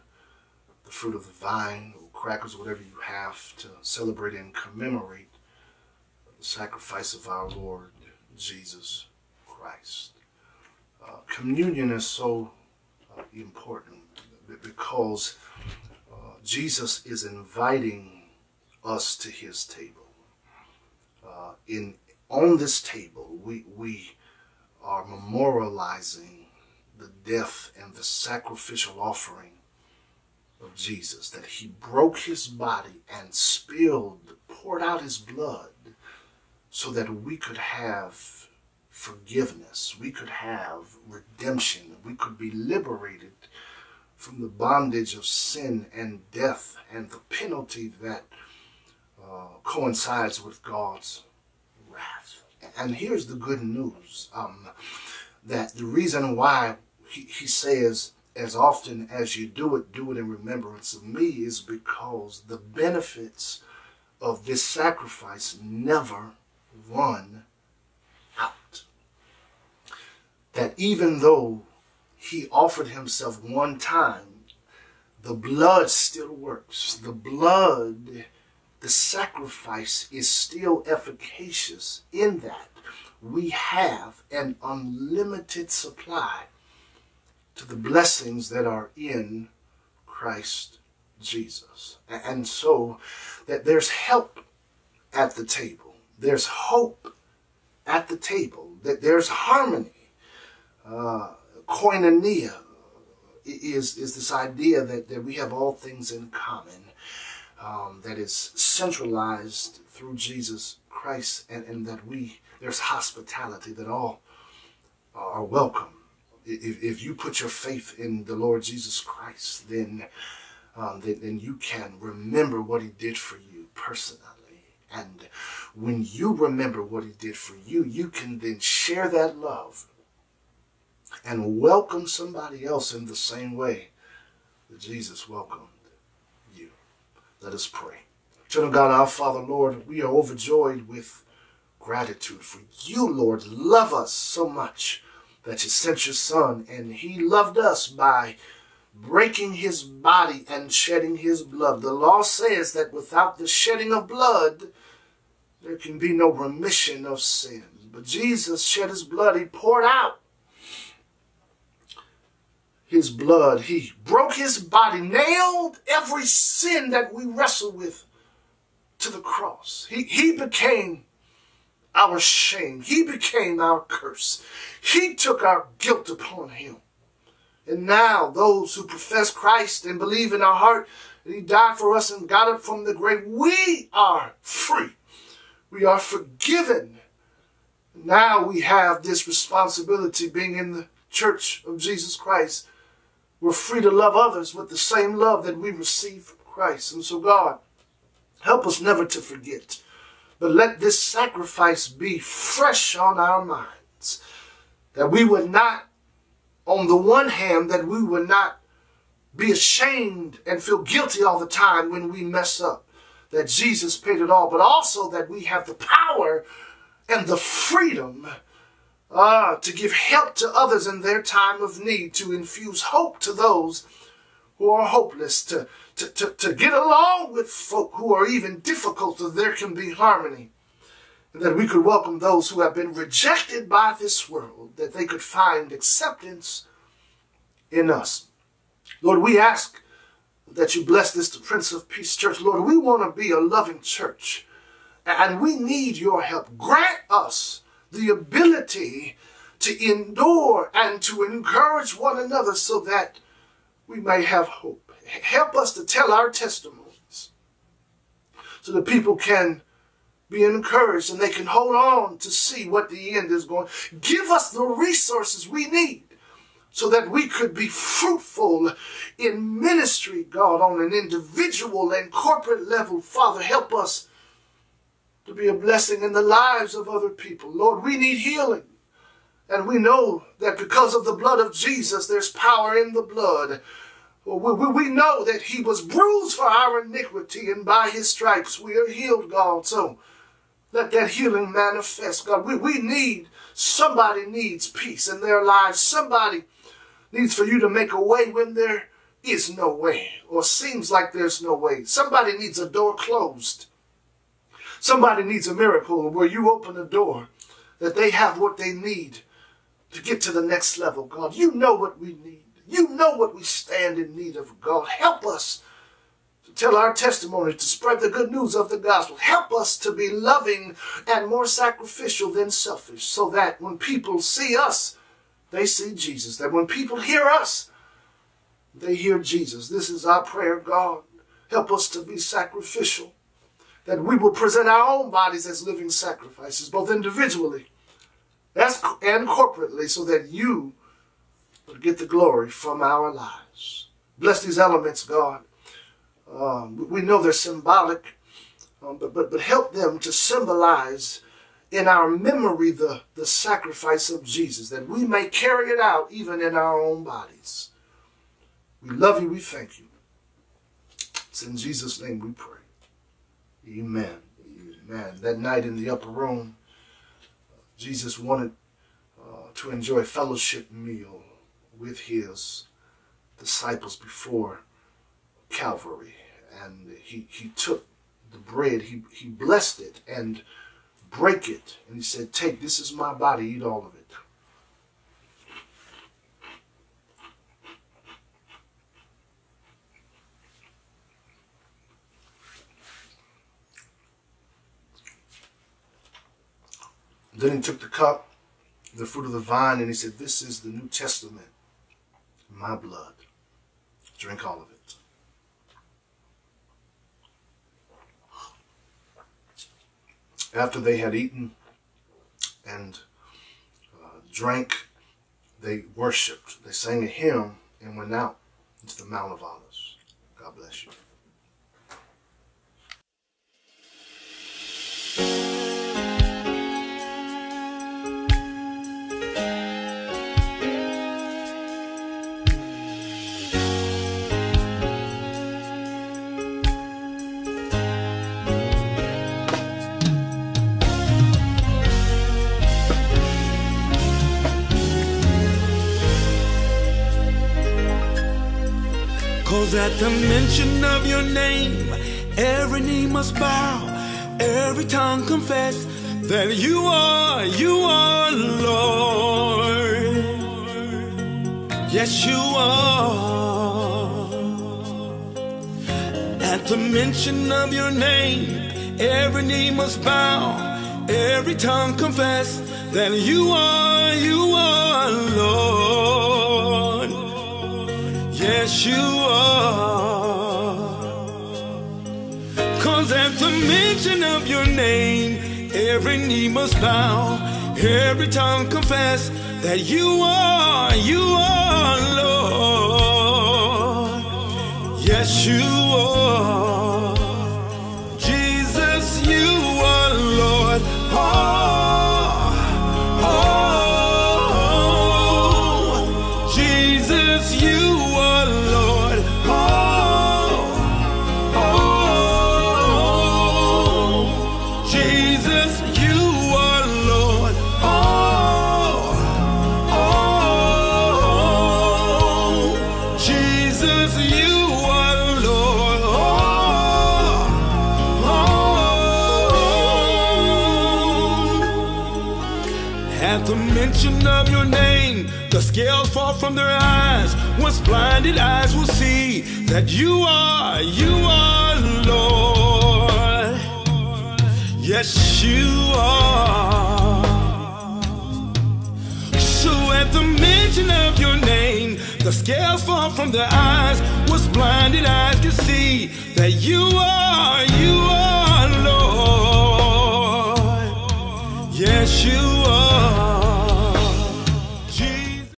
the fruit of the vine, or crackers, whatever you have to celebrate and commemorate the sacrifice of our Lord Jesus Christ. Uh, communion is so uh, important because uh, Jesus is inviting us to his table. Uh, in on this table, we we are memorializing the death and the sacrificial offering of Jesus. That he broke his body and spilled, poured out his blood, so that we could have forgiveness, we could have redemption, we could be liberated from the bondage of sin and death and the penalty that uh, coincides with God's wrath. And here's the good news um, that the reason why he, he says, as often as you do it, do it in remembrance of me, is because the benefits of this sacrifice never run out. That even though he offered himself one time, the blood still works. The blood the sacrifice is still efficacious in that we have an unlimited supply to the blessings that are in Christ Jesus. And so that there's help at the table. There's hope at the table. That there's harmony. Uh, koinonia is, is this idea that, that we have all things in common um, that is centralized through Jesus Christ, and, and that we there's hospitality that all are welcome. If, if you put your faith in the Lord Jesus Christ, then, um, then then you can remember what He did for you personally. And when you remember what He did for you, you can then share that love and welcome somebody else in the same way that Jesus welcomed you. Let us pray. Children of God, our Father, Lord, we are overjoyed with gratitude for you, Lord. Love us so much that you sent your Son, and He loved us by breaking His body and shedding His blood. The law says that without the shedding of blood, there can be no remission of sins. But Jesus shed His blood. He poured out his blood. He broke his body, nailed every sin that we wrestle with to the cross. He, he became our shame. He became our curse. He took our guilt upon him. And now those who profess Christ and believe in our heart that he died for us and got up from the grave, we are free. We are forgiven. Now we have this responsibility being in the Church of Jesus Christ, we're free to love others with the same love that we receive from Christ. And so, God, help us never to forget. But let this sacrifice be fresh on our minds. That we would not, on the one hand, that we would not be ashamed and feel guilty all the time when we mess up. That Jesus paid it all, but also that we have the power and the freedom uh, to give help to others in their time of need, to infuse hope to those who are hopeless, to, to, to, to get along with folk who are even difficult so there can be harmony. And that we could welcome those who have been rejected by this world, that they could find acceptance in us. Lord, we ask that you bless this, Prince of Peace Church. Lord, we want to be a loving church, and we need your help. Grant us the ability to endure and to encourage one another so that we may have hope. Help us to tell our testimonies so that people can be encouraged and they can hold on to see what the end is going. Give us the resources we need so that we could be fruitful in ministry, God, on an individual and corporate level. Father, help us to be a blessing in the lives of other people. Lord, we need healing. And we know that because of the blood of Jesus, there's power in the blood. We, know that he was bruised for our iniquity, and by his stripes we are healed, God. So let that healing manifest, God. We, we need, somebody needs peace in their lives. Somebody needs for you to make a way when there is no way, or seems like there's no way. Somebody needs a door closed. Somebody needs a miracle where you open a door that they have what they need to get to the next level, God. You know what we need. You know what we stand in need of, God. Help us to tell our testimony, to spread the good news of the gospel. Help us to be loving and more sacrificial than selfish so that when people see us, they see Jesus. That when people hear us, they hear Jesus. This is our prayer, God. Help us to be sacrificial. That we will present our own bodies as living sacrifices, both individually and corporately, so that you will get the glory from our lives. Bless these elements, God. Um, we know they're symbolic, um, but, but, but help them to symbolize in our memory the, the sacrifice of Jesus, that we may carry it out even in our own bodies. We love you, we thank you. It's in Jesus' name we pray. Amen. Amen. That night in the upper room, Jesus wanted uh, to enjoy a fellowship meal with his disciples before Calvary. And he, he took the bread, he, he blessed it and break it. And he said, take, this is my body, eat all of it. Then he took the cup, the fruit of the vine, and he said, This is the New Testament, my blood. Drink all of it. After they had eaten and uh, drank, they worshiped. They sang a hymn and went out into the Mount of Olives. God bless you. Cause at the mention of your name, every knee must bow, every tongue confess that you are, you are Lord. Yes, you are. At the mention of your name, every knee must bow, every tongue confess that you are, you are Lord. Yes, you are. Cause at the mention of your name, every knee must bow, every tongue confess that you are, you are Lord. Yes, you are. The scales fall from their eyes. Once blinded eyes will see that you are, you are Lord. Yes, you are. So at the mention of your name, the scales fall from their eyes. Once blinded eyes can see that you are, you are Lord. Yes, you